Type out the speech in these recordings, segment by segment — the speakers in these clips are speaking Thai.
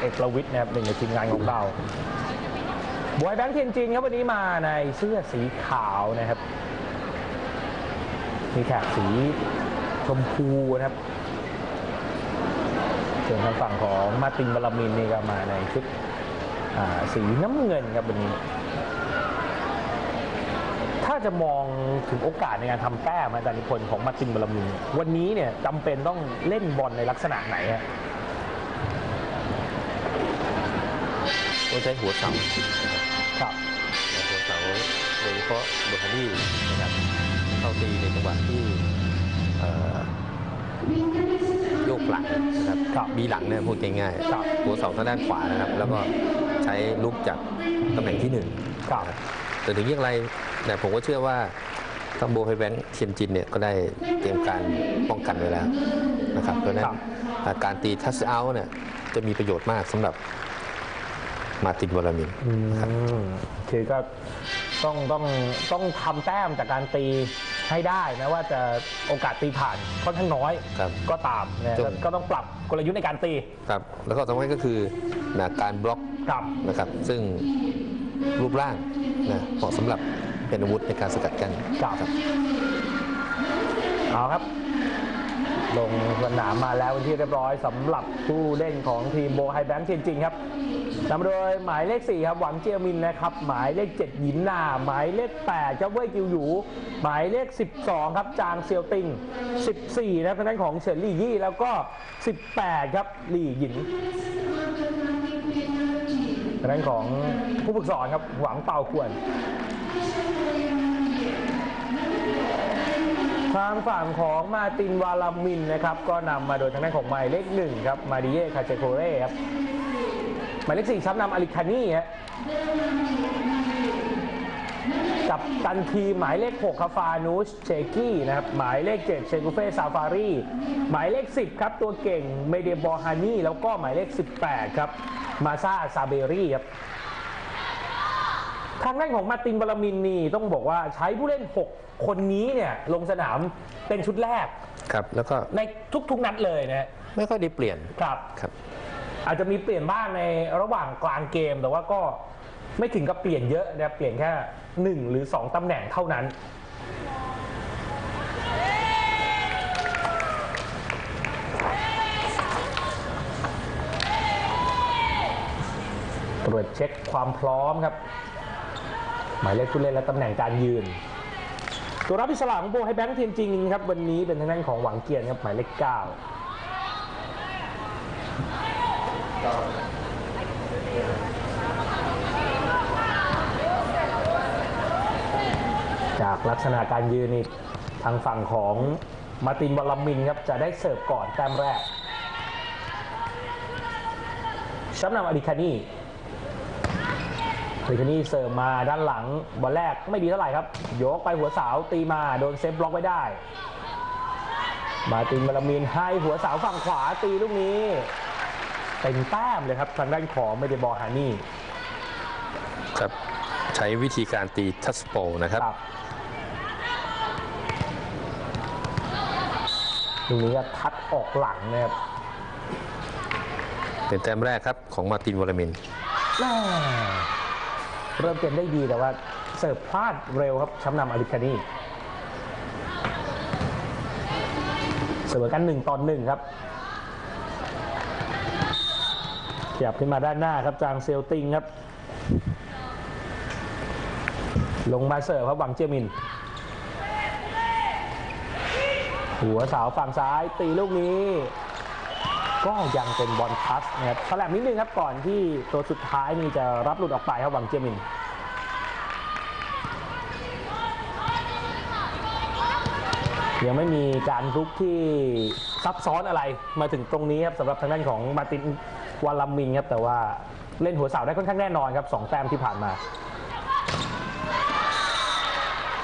เอกประวิทย์นะครับหนึ่งในทีมงานของเราบวยแบงค์เทียนจินครับวันนี้มาในเสื้อสีขาวนะครับ มีแถบสีชมพูนะครับส่วนทางฝั่งของมาตินบาลามินนี่ก็มาในชุดสีน้ำเงินครับวันนี้ ถ้าจะมองถึงโอกาสในการทำแต้มอาจารย์นิพนธ์ของมาตินบาลามิน วันนี้เนี่ยจำเป็นต้องเล่นบอลในลักษณะไหนฮะ ต้องใช้หัวเสาครับหัวเสาโดยเฉพาะเบอร์ฮานี่นะครับเข้าตีในจังหวะที่เอ่อโยกหลังนะครับครับมีหลังเนี่ยพูดง่ายครับๆหัวเสาทางด้านขวานะครับ แล้วก็ใช้ลุกจากตำแหน่งที่หนึ่งครับแต่ถึงอย่างไรเนี่ยผมก็เชื่อว่าทาง Bohai Bank Tianjin เนี่ยก็ได้เตรียมการป้องกันไว้แล้วนะครับเพราะฉะนั้นครับอ่าการตี touch out เนี่ยจะมีประโยชน์มากสำหรับ Matin Varaminอืมคือก็ต้องต้องต้องทำแต้มจากการตีให้ได้นะว่าจะโอกาสตีผ่านค่อนข้างน้อยครับก็ตามนะจนก็ก็ต้องปรับกลยุทธ์ในการตีครับแล้วก็สำคัญก็คือนะการบล็อกครับ นะครับซึ่งรูปร่างนะเหมาะสำหรับเป็นอาวุธในการสกัดกั้น ครับ เอาครับ ลงสนามมาแล้วเป็นที่เรียบร้อยสำหรับผู้เล่นของทีมโบไฮแบงค์จริงๆครับนำโดยหมายเลข 4 ครับหวังเจียมินนะครับ หมายเลข 7 หยินนา หมายเลข8เจ้าเว่ยกิวหยู หมายเลข 12 ครับจางเซียวติง 14 นะครับทางด้านของเฉินลี่ยี่ แล้วก็ 18 ครับหลี่หยินทางด้านของผู้ฝึกสอนครับหวังเป่าควร ทางฝั่งของมาตินวาลามินนะครับ ก็นำมาโดยทางด้านของหมายเลขหนึ่งครับมาดิเยคาเจโคเร่ครับหมายเลขสี่ช้ำนำอาริคานี่ฮะกับตันทีหมายเลข 6 คาฟานูสเชกี้นะครับหมายเลข 7 เชกุเฟ่ซาฟารีหมายเลข 10 ครับ ตัวเก่งเมเดบอฮานี่แล้วก็หมายเลข 18 ครับ มาซาซาเบรี่ครับ ทางด้านของมาร์ตินบาลามินนี่ต้องบอกว่าใช้ผู้เล่น 6 คนนี้เนี่ยลงสนามเป็นชุดแรกครับ แล้วก็ในทุกๆนัดเลยนะไม่ค่อยได้เปลี่ยนครับ ครับ อาจจะมีเปลี่ยนบ้างในระหว่างกลางเกมแต่ว่าก็ไม่ถึงกับเปลี่ยนเยอะนะเปลี่ยนแค่ 1 หรือ 2 ตำแหน่งเท่านั้นตรวจเช็คความพร้อมครับ หมายเลขผู้เล่นและตำแหน่งการยืน ตัวรับอิสระของโบให้แบงค์ทีมจริงครับวันนี้เป็นทางด้านของหวังเกียรติครับหมายเลข9จากลักษณะการยืนนี่ทางฝั่งของมาตินบอลลามินครับจะได้เสิร์ฟก่อนแต้มแรกชับนำอาริคานี่ อาริคานี่เสิร์ฟมาด้านหลังบอลแรกไม่ดีเท่าไหร่ครับยกไปหัวเสาตีมาโดนเซฟบล็อกไว้ได้ Matin Varamin ให้หัวเสาฝั่งขวาตีลูกนี้เป็นแต้มเลยครับทางด้านของเมเดบอลฮานี่ครับใช้วิธีการตีทัชโปนะครับครับลูกนี้ก็ทัดออกหลังนะครับเป็นแต้มแรกครับของมาร์ตินวอลามินแม่ เริ่มเกมได้ดีแต่ว่าเสิร์ฟพลาดเร็วครับช้ำนำอาริคานีเสมอกันหนึ่งตอนหนึ่งครับขยับขึ้นมาด้านหน้าครับจางเซลติงครับ ลงมาเสิร์ฟครับหวังเจียมิน หัวเสาฝั่งซ้ายตีลูกนี้ ก็ยังเป็นบอล พัสนะครับแฉลบนิดนึงครับก่อนที่ตัวสุดท้ายนี่จะรับหลุดออกไปครับหวังเจียมินยังไม่มีการรุกที่ซับซ้อนอะไรมาถึงตรงนี้ครับสำหรับทางด้านของมาตินวาลามินครับแต่ว่าเล่นหัวเสาได้ค่อนข้างแน่นอนครับสองแต้มที่ผ่านมา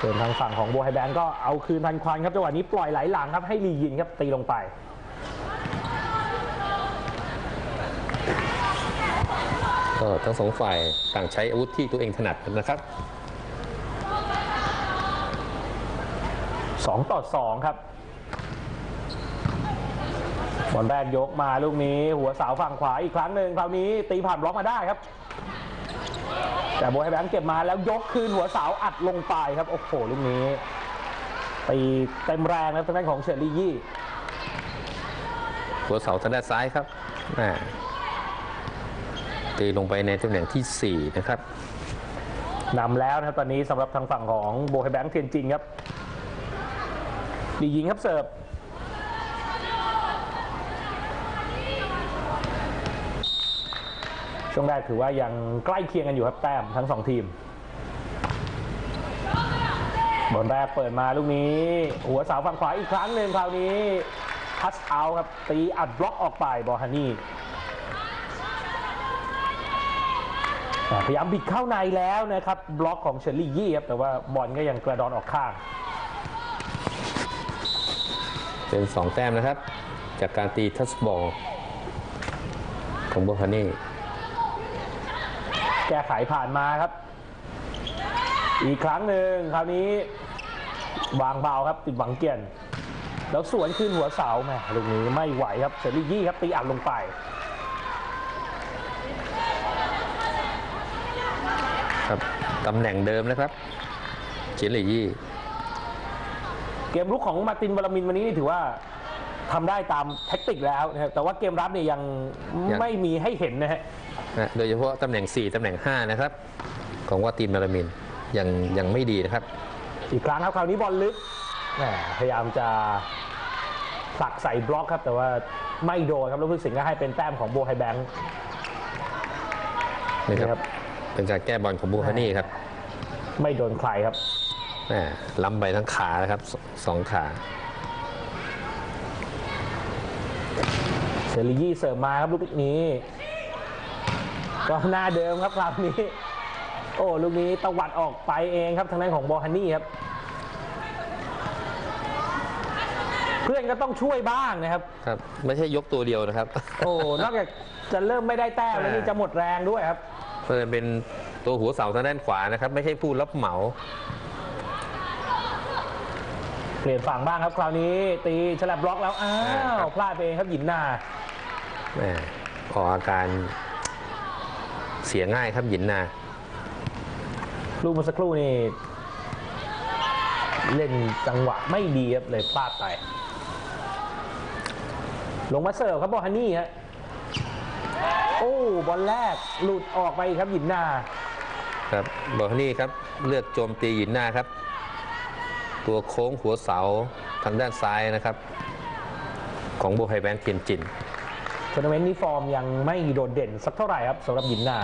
ส่วนทางฝั่งของโบไฮแบงก์ก็เอาคืนทันควันครับจังหวะนี้ปล่อยไหลหลังครับให้ลียินครับตีลงไป ก็ทั้งสองฝ่ายต่างใช้อาวุธที่ตัวเองถนัดนะครับ2ต่อ2ครับบอลแรกยกมาลูกนี้ หัวเสาฝั่งขวาอีกครั้งหนึ่งคราวนี้ตีผ่านบล็อกมาได้ครับ แต่ Bohai Bank เก็บมาแล้วยกคืนหัวเสาอัดลงไปครับ โอ้โหลูกนี้ตีเต็มแรงนะครับทางด้านของเชอรี่ยี่ หัวเสาทางด้านซ้ายครับแหม ตีลงไปในตำแหน่งที่ 4 นะครับนำแล้วนะครับตอนนี้สำหรับทางฝั่งของ Bohai Bank Tianjin ครับ ดียิงครับเสิร์ฟช่วงแรกถือว่ายังใกล้เคียงกันอยู่ครับแต้มทั้งสองทีมบอลแรกเปิดมาลูกนี้ หัวเสาฝั่งขวาอีกครั้งหนึ่งคราวนี้ทัชเอาครับตีอัดบล็อกออกไปบอลฮันนี่อ่า พยายามบิดเข้าในแล้วนะครับ บล็อกของเชอร์รี่ยี่ครับแต่ว่าบอลก็ยังกระดอนออกข้าง เป็น 2 แต้มนะครับ จากการตีทัชบอลของโบคานี่แก้ไขผ่านมาครับ อีกครั้งหนึ่งคราวนี้วางเบาครับ ติดหวังเกียน แล้วสวนขึ้นหัวเสาแหมลูกนี้ไม่ไหวครับเชอรี่ยี่ครับตีอัดลงไป ครับตำแหน่งเดิมนะครับเจียนหลี่ยี่เกมรุกของมาร์ตินบาลามินวันนี้นี่ถือว่าทำได้ตามแท็กติกแล้วนะครับแต่ว่าเกมรับเนี่ยยังไม่มีให้เห็นนะฮะนะโดยเฉพาะตำแหน่ง 4 ตำแหน่ง 5 นะครับ ของวาตินมารามินยังยังไม่ดีนะครับ อีกครั้งครับคราวนี้บอลลึกแหมพยายามจะผลักใส่บล็อกครับ แต่ว่าไม่โดนครับแล้วพึ่งสิงห์ก็ให้เป็นแต้มของโบไฮแบงค์นี่นี่คครัรับบ เป็นการแก้บอลของบูคานี่ครับไม่โดนใครครับแหม่ล้ำไปทั้งขานะครับสสองขาเซรียี่เสิร์ฟมาครับลูกนี้ ก็หน้าเดิมครับคราวนี้ โอ้ลูกนี้ตวัดออกไปเองครับทางด้านของบอฮันนี่ครับ เพื่อนก็ต้องช่วยบ้างนะครับ ครับ ไม่ใช่ยกตัวเดียวนะครับ โอ้นอกจากจะเริ่มไม่ได้แต้มแล้วนี่จะหมดแรงด้วยครับ เพิ่นเป็นตัวหัวเสาทางด้านขวานะครับ ไม่ใช่ผู้รับเหมา เปลี่ยนฝั่งบ้างครับคราวนี้ตีฉลับบล็อกแล้ว อ้าครัวบ พลาดไปเองครับหยินหน้าแหม่ออกอาการเสียง่ายครับหยินนาลูกเมื่อสักครู่นี่เล่นจังหวะไม่ดีครับเลยพลาดไป ลงมาเสิร์ฟครับบอลฮันนี่ฮะ โอ้บอลแรกหลุดออกไปครับหยินหน้าครับบอกนี่ครับเลือกโจมตีหยินหน้าครับ ตัวโค้งหัวเสาทางด้านซ้ายนะครับ ของ Bohai Bank Tianjinทัวร์นาเมนต์นี้ฟอร์มยังไม่โดดเด่นสักเท่าไหร่ครับสำหรับหยินหน้า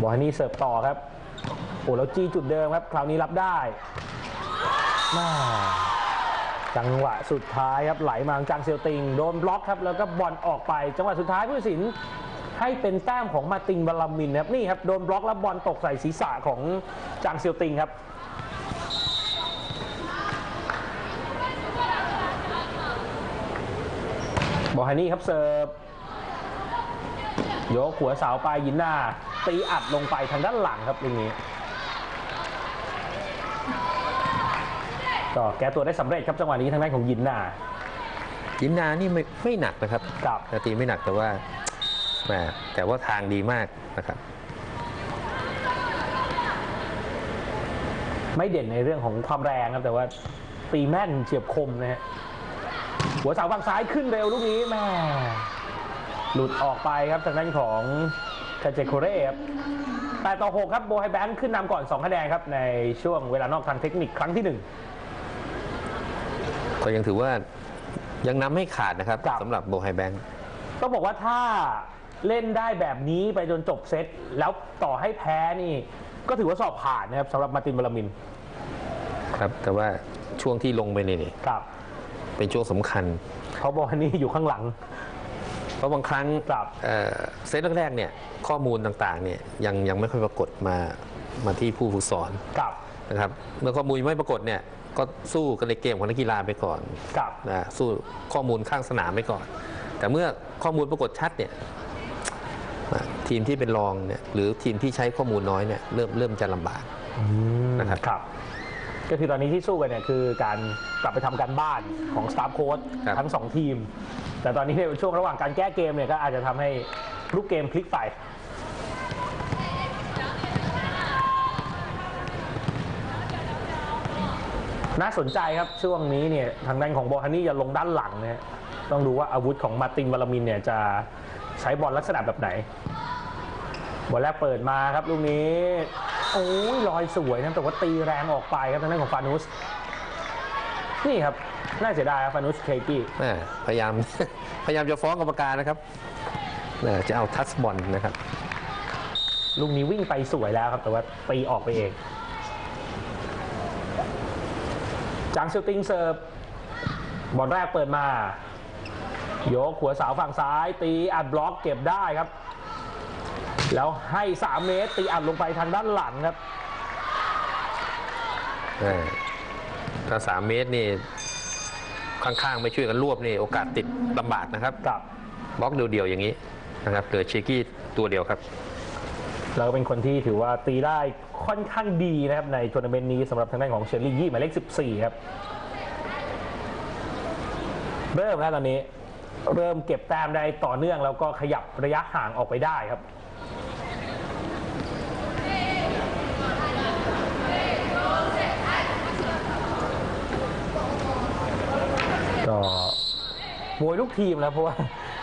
บอลฮันนี่เสิร์ฟต่อครับโอ้แล้วจี้จุดเดิมครับ คราวนี้รับได้มา จังหวะสุดท้ายครับไหลมาทางจางเซียวติงโดนบล็อกครับแล้วก็บอลออกไป จังหวะสุดท้ายผู้ตัดสินให้เป็นแต้มของมาติงบาลามินครับนี่ครับโดนบล็อกแล้วบอลตกใส่ศีรษะของจางเซียวติงครับบอลฮานี่ครับเสิร์ฟยกหัวเสาไปยินหน้าตีอัดลงไปทางด้านหลังครับตรงนี้ ก็แก้ตัวได้สำเร็จครับจังหวะนี้ทางด้านของยินหน้าหยินนานี่ไม่ไม่หนักนะครับครับแต่ตีไม่หนักแต่ว่าแหมแต่ว่าทางดีมากนะครับ ไม่เด่นในเรื่องของความแรงครับ แต่ว่าตีแม่นเฉียบคมนะฮะหัวเสาฝั่งซ้ายขึ้นเร็วลูกนี้แหมหลุดออกไปครับทางด้านของคาเจโคเร่ครับ8ต่อ 6 ครับ Bohai Bank ขึ้นนำก่อน 2 คะแนนครับ ในช่วงเวลานอกทางเทคนิคครั้งที่ ก็ยังถือว่ายังนำไม่ขาดนะครับครับ สำหรับ Bohai Bank 1ต้องบอกว่าถ้าเล่นได้แบบนี้ไปจนจบเซตแล้วต่อให้แพ้นี่ ก็ถือว่าสอบผ่านนะครับสำหรับ Matin Varaminครับ แต่ว่าช่วงที่ลงไปนี่นี่ครับเป็นช่วงสำคัญเพราะบอลนี่อยู่ข้างหลัง เพราะบางครั้งครับเอ่อเซตแรกๆเนี่ยข้อมูลต่างๆเนี่ยยังยังไม่ค่อยปรากฏมามาที่ผู้ฝึกสอนกับนะครับ เมื่อข้อมูลยังไม่ปรากฏเนี่ย ก็สู้กันในเกมของนักกีฬาไปก่อนกับนะสู้ข้อมูลข้างสนามไปก่อน แต่เมื่อข้อมูลปรากฏชัดเนี่ยอะทีมที่เป็นรองเนี่ยหรือทีมที่ใช้ข้อมูลน้อยเนี่ยเริ่มเริ่มจะลำบากนะครับครับ ก็คือตอนนี้ที่สู้กันเนี่ยคือการกลับไปทำการบ้านของสตาฟโค้ชครับทั้งสองทีม แต่ตอนนี้ในช่วงระหว่างการแก้เกมเนี่ยก็อาจจะทำให้ลูกเกมพลิกไป น่าสนใจครับช่วงนี้เนี่ยทางด้านของโบฮานี่จะลงด้านหลังเนี่ยต้องดูว่าอาวุธของมาร์ตินวาลามินเนี่ยจะใช้บอลลักษณะแบบไหน บอลแรกเปิดมาครับลูกนี้โอ้ยลอยสวยนะแต่ว่าตีแรงออกไปครับทางด้านของฟานุสนี่ครับน่าเสียดายครับฟานุสเคกี้แม่พยายามพยายามจะฟ้องกรรมการนะครับแม่จะเอาทัชบอลนะครับลูกนี้วิ่งไปสวยแล้วครับแต่ว่าตีออกไปเอง จางเซลติงเสิร์ฟบอลแรกเปิดมา ยกหัวเสาฝั่งซ้าย ตีอัดบล็อกเก็บได้ครับ แล้วให้ 3 เมตร ตีอัดลงไปทางด้านหลังครับเออถ้าสามเมตรนี่ ข้างๆ ไม่ช่วยกันรวบนี่ โอกาสติดลำบากนะครับกับบล็อกเดียวๆอย่างนี้นะครับเหลือเชกี้ตัวเดียวครับ เราเป็นคนที่ถือว่าตีได้ค่อนข้างดีนะครับในทัวร์นาเมนต์นี้สำหรับทางด้านของเชลลี่ยี่หมายเลข 14 ครับ เริ่มแล้วตอนนี้ เริ่มเก็บแต้มได้ต่อเนื่อง แล้วก็ขยับระยะห่างออกไปได้ครับก็มวยลูกทีมแล้วเพราะว่า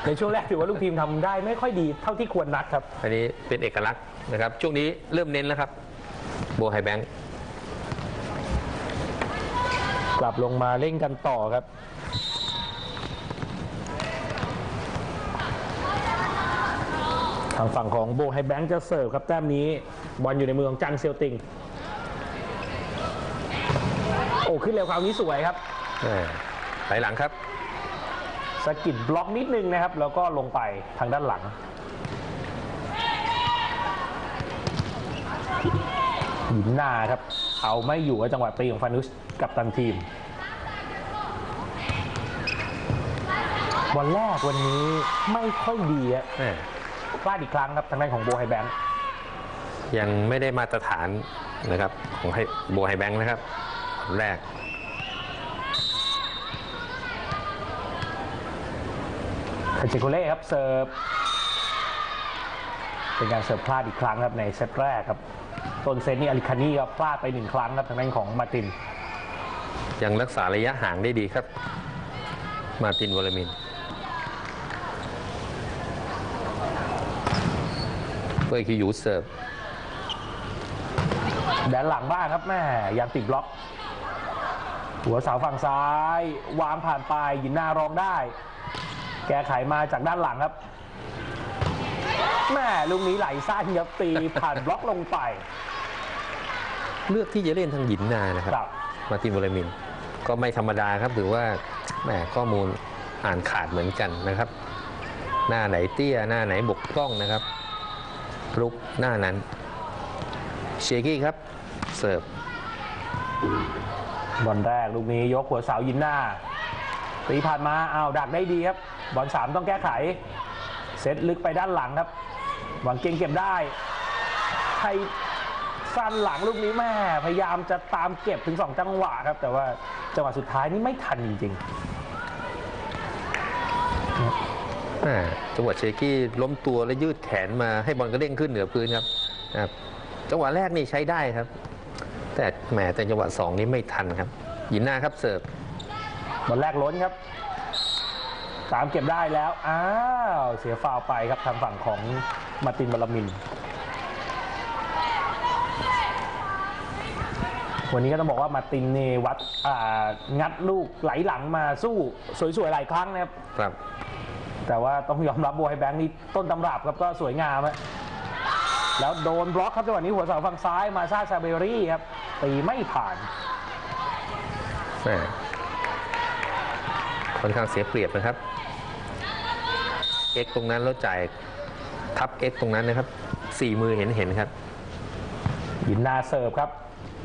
ในช่วงแรกถือว่าลูกทีมทำได้ไม่ค่อยดีเท่าที่ควรนักครับ อันนี้เป็นเอกลักษณ์ นะครับช่วงนี้เริ่มเน้นแล้วครับโบไฮแบงค์กลับลงมาเล่นกันต่อครับ ทางฝั่งของโบไฮแบงค์จะเสิร์ฟครับแต้มนี้บอลอยู่ในมือของจังเซลติง โอ้ ขึ้นเร็วคราวนี้สวยครับแหม่ไหลหลังครับสะกิดบล็อกนิดนึงนะครับ แล้วก็ลงไปทางด้านหลัง หยินหน้าครับ เอาไม่อยู่กับจังหวะตีของฟานุสกับตันทีมวันแรกวันนี้ไม่ค่อยดีอะแม่พลาดอีกครั้งครับทางด้านของโบไฮแบงค์ยังไม่ได้มาตรฐานนะครับ ของให้โบไฮแบงค์นะครับแรกคาเชโกเล่ครับเสิร์ฟเป็นการเสิร์ฟพลาดอีกครั้งครับในเซตแรกครับ ต้นเซตนี่อาริคานี่ก็พลาดไปหนึ่งครั้งครับทางด้านของมาร์ติน ยังรักษาระยะห่างได้ดีครับ มาตินวารามินเพื่อคิวยูเสิร์ฟแดนหลังบ้างครับแหม่ยังติดบล็อก หัวเสาฝั่งซ้าย วางผ่านไปหยินหน้ารองได้ แก้ไขมาจากด้านหลังครับ แม่ลูกนี้ไหลสั้นครับตีผ่านบล็อกลงไป เลือกที่จะเล่นทางหยินนานะครับ ครับ มาร์ตินวอลมิน ก็ไม่ธรรมดาครับถือว่าแหมข้อมูลอ่านขาดเหมือนกันนะครับ หน้าไหนเตี้ยหน้าไหนบกพร่องนะครับลุกหน้านั้น เชกี้ครับ เสิร์ฟ บอลแรกลูกนี้ยกหัวเสายินหน้าตีผ่านมาอ้าวดักได้ดีครับ บอลสามต้องแก้ไข เซตลึกไปด้านหลังครับ หวังเก่งเก็บได้ไทยสั้นหลังลูกนี้แม่พยายามจะตามเก็บถึงสองจังหวะครับ แต่ว่าจังหวะสุดท้ายนี่ไม่ทันจริงอ่าจังหวะเชกี้ล้มตัวแล้วยืดแขนมาให้บอลกระเด้งขึ้นเหนือพื้นครับนะครับจังหวะแรกนี่ใช้ได้ครับ แต่แหมแต่จังหวะสองนี้ไม่ทันครับหยินหน้าครับเสิร์ฟๆบอลแรกล้นครับตามเก็บได้แล้ว อ้าว เสียฟาวล์ไปครับทางฝั่งของ มาร์ตินบาลามิน วันนี้ก็ต้องบอกว่ามาร์ตินนี่วัดอ่างัดลูกไหลหลังมาสู้สวยๆหลายครั้งนะครับครับ แต่ว่าต้องยอมรับโบไฮแบงค์นี่ต้นตำรับครับก็สวยงามอะแล้วโดนบล็อกครับจังหวะนี้หัวเสาฝั่งซ้ายมาซาชาเบรี่ครับตีไม่ผ่านแหม่ค่อนข้างเสียเปรียบนะครับ เอ็กตรงนั้นแล้วจ่าย ทับเอสตรงนั้นนะครับสี่มือเห็นเห็นครับ ยินนาเสิร์ฟครับ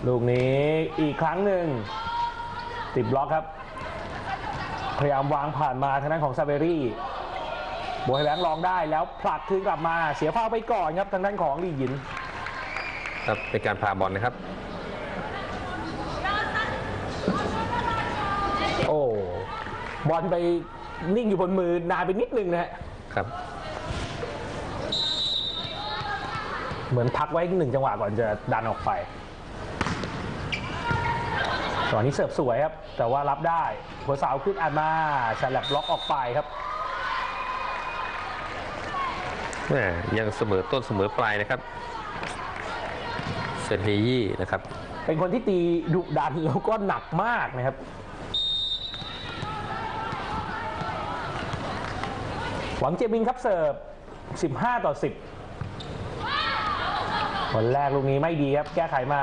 ลูกนี้อีกครั้งหนึ่งติดบล็อกครับ พยายามวางผ่านมาทางด้านของซาเบรี่บวยแบงค์ลองได้แล้วผลักคืนกลับมาเสียฟาวไปก่อนครับทางด้านของลีหยิน ครับเป็นการพาบอลนะครับ โอ้บอลไปนิ่งอยู่บนมือนานไปนิดนึงนะครับ เหมือนพักไว้หนึ่งจังหวะก่อนจะดันออกไปตอนนี้เสิร์ฟสวยครับ แต่ว่ารับได้ หัวเสาขึ้นอัดมาฉลับล็อกออกไปครับแหม่ยังเสมอต้นเสมอปลายนะครับ เซนเฮยี่นะครับ เป็นคนที่ตีดุดันแล้วก็หนักมากนะครับ หวังเจมินครับเสิร์ฟ 15 ต่อ 10 คนแรกลูกนี้ไม่ดีครับ แก้ไขมา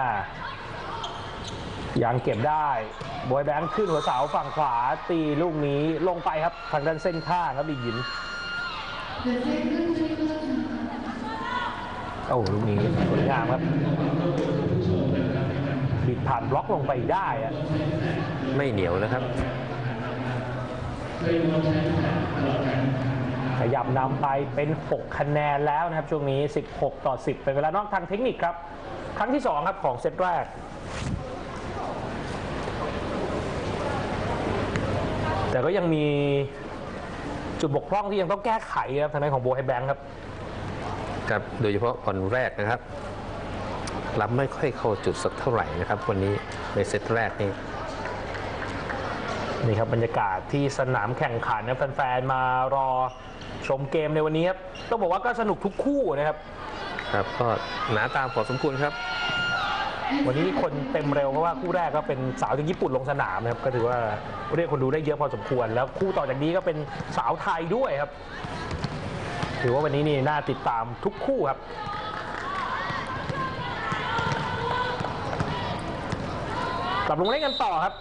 ยังเก็บได้บอยแบงค์ขึ้นหัวเสาฝั่งขวาตีลูกนี้ลงไปครับ ทางด้านเส้นข้างครับอีกหยินโอ้ลูกนี้สวยงามครับบิดผ่านบล็อกลงไปได้อะไม่เหนียวนะครับ ขยับนำไปเป็น 6 คะแนนแล้วนะครับ ช่วงนี้ 16 ต่อ 10 เป็นเวลานอกทางเทคนิคครับ ครั้งที่ 2 ครับของเซตแรก แต่ก็ยังมีจุดบกพร่องที่ยังต้องแก้ไขครับทางด้านของโบไฮแบงค์ครับ ครับโดยเฉพาะบอลแรกนะครับรับไม่ค่อยเข้าจุดสักเท่าไหร่นะครับ วันนี้ในเซตแรกนี่ นี่ครับบรรยากาศที่สนามแข่งขันนะแฟนๆมารอชมเกมในวันนี้ครับต้องบอกว่าก็สนุกทุกคู่นะครับ ครับก็หนาตามพอสมควรครับ วันนี้คนเต็มเร็วเพราะว่าคู่แรกก็เป็นสาวจากญี่ปุ่นลงสนามนะครับก็ถือว่าเรียกคนดูได้เยอะพอสมควร แล้วคู่ต่อจากนี้ก็เป็นสาวไทยด้วยครับ ถือว่าวันนี้นี่น่าติดตามทุกคู่ครับกลับลงเล่นกันต่อครับ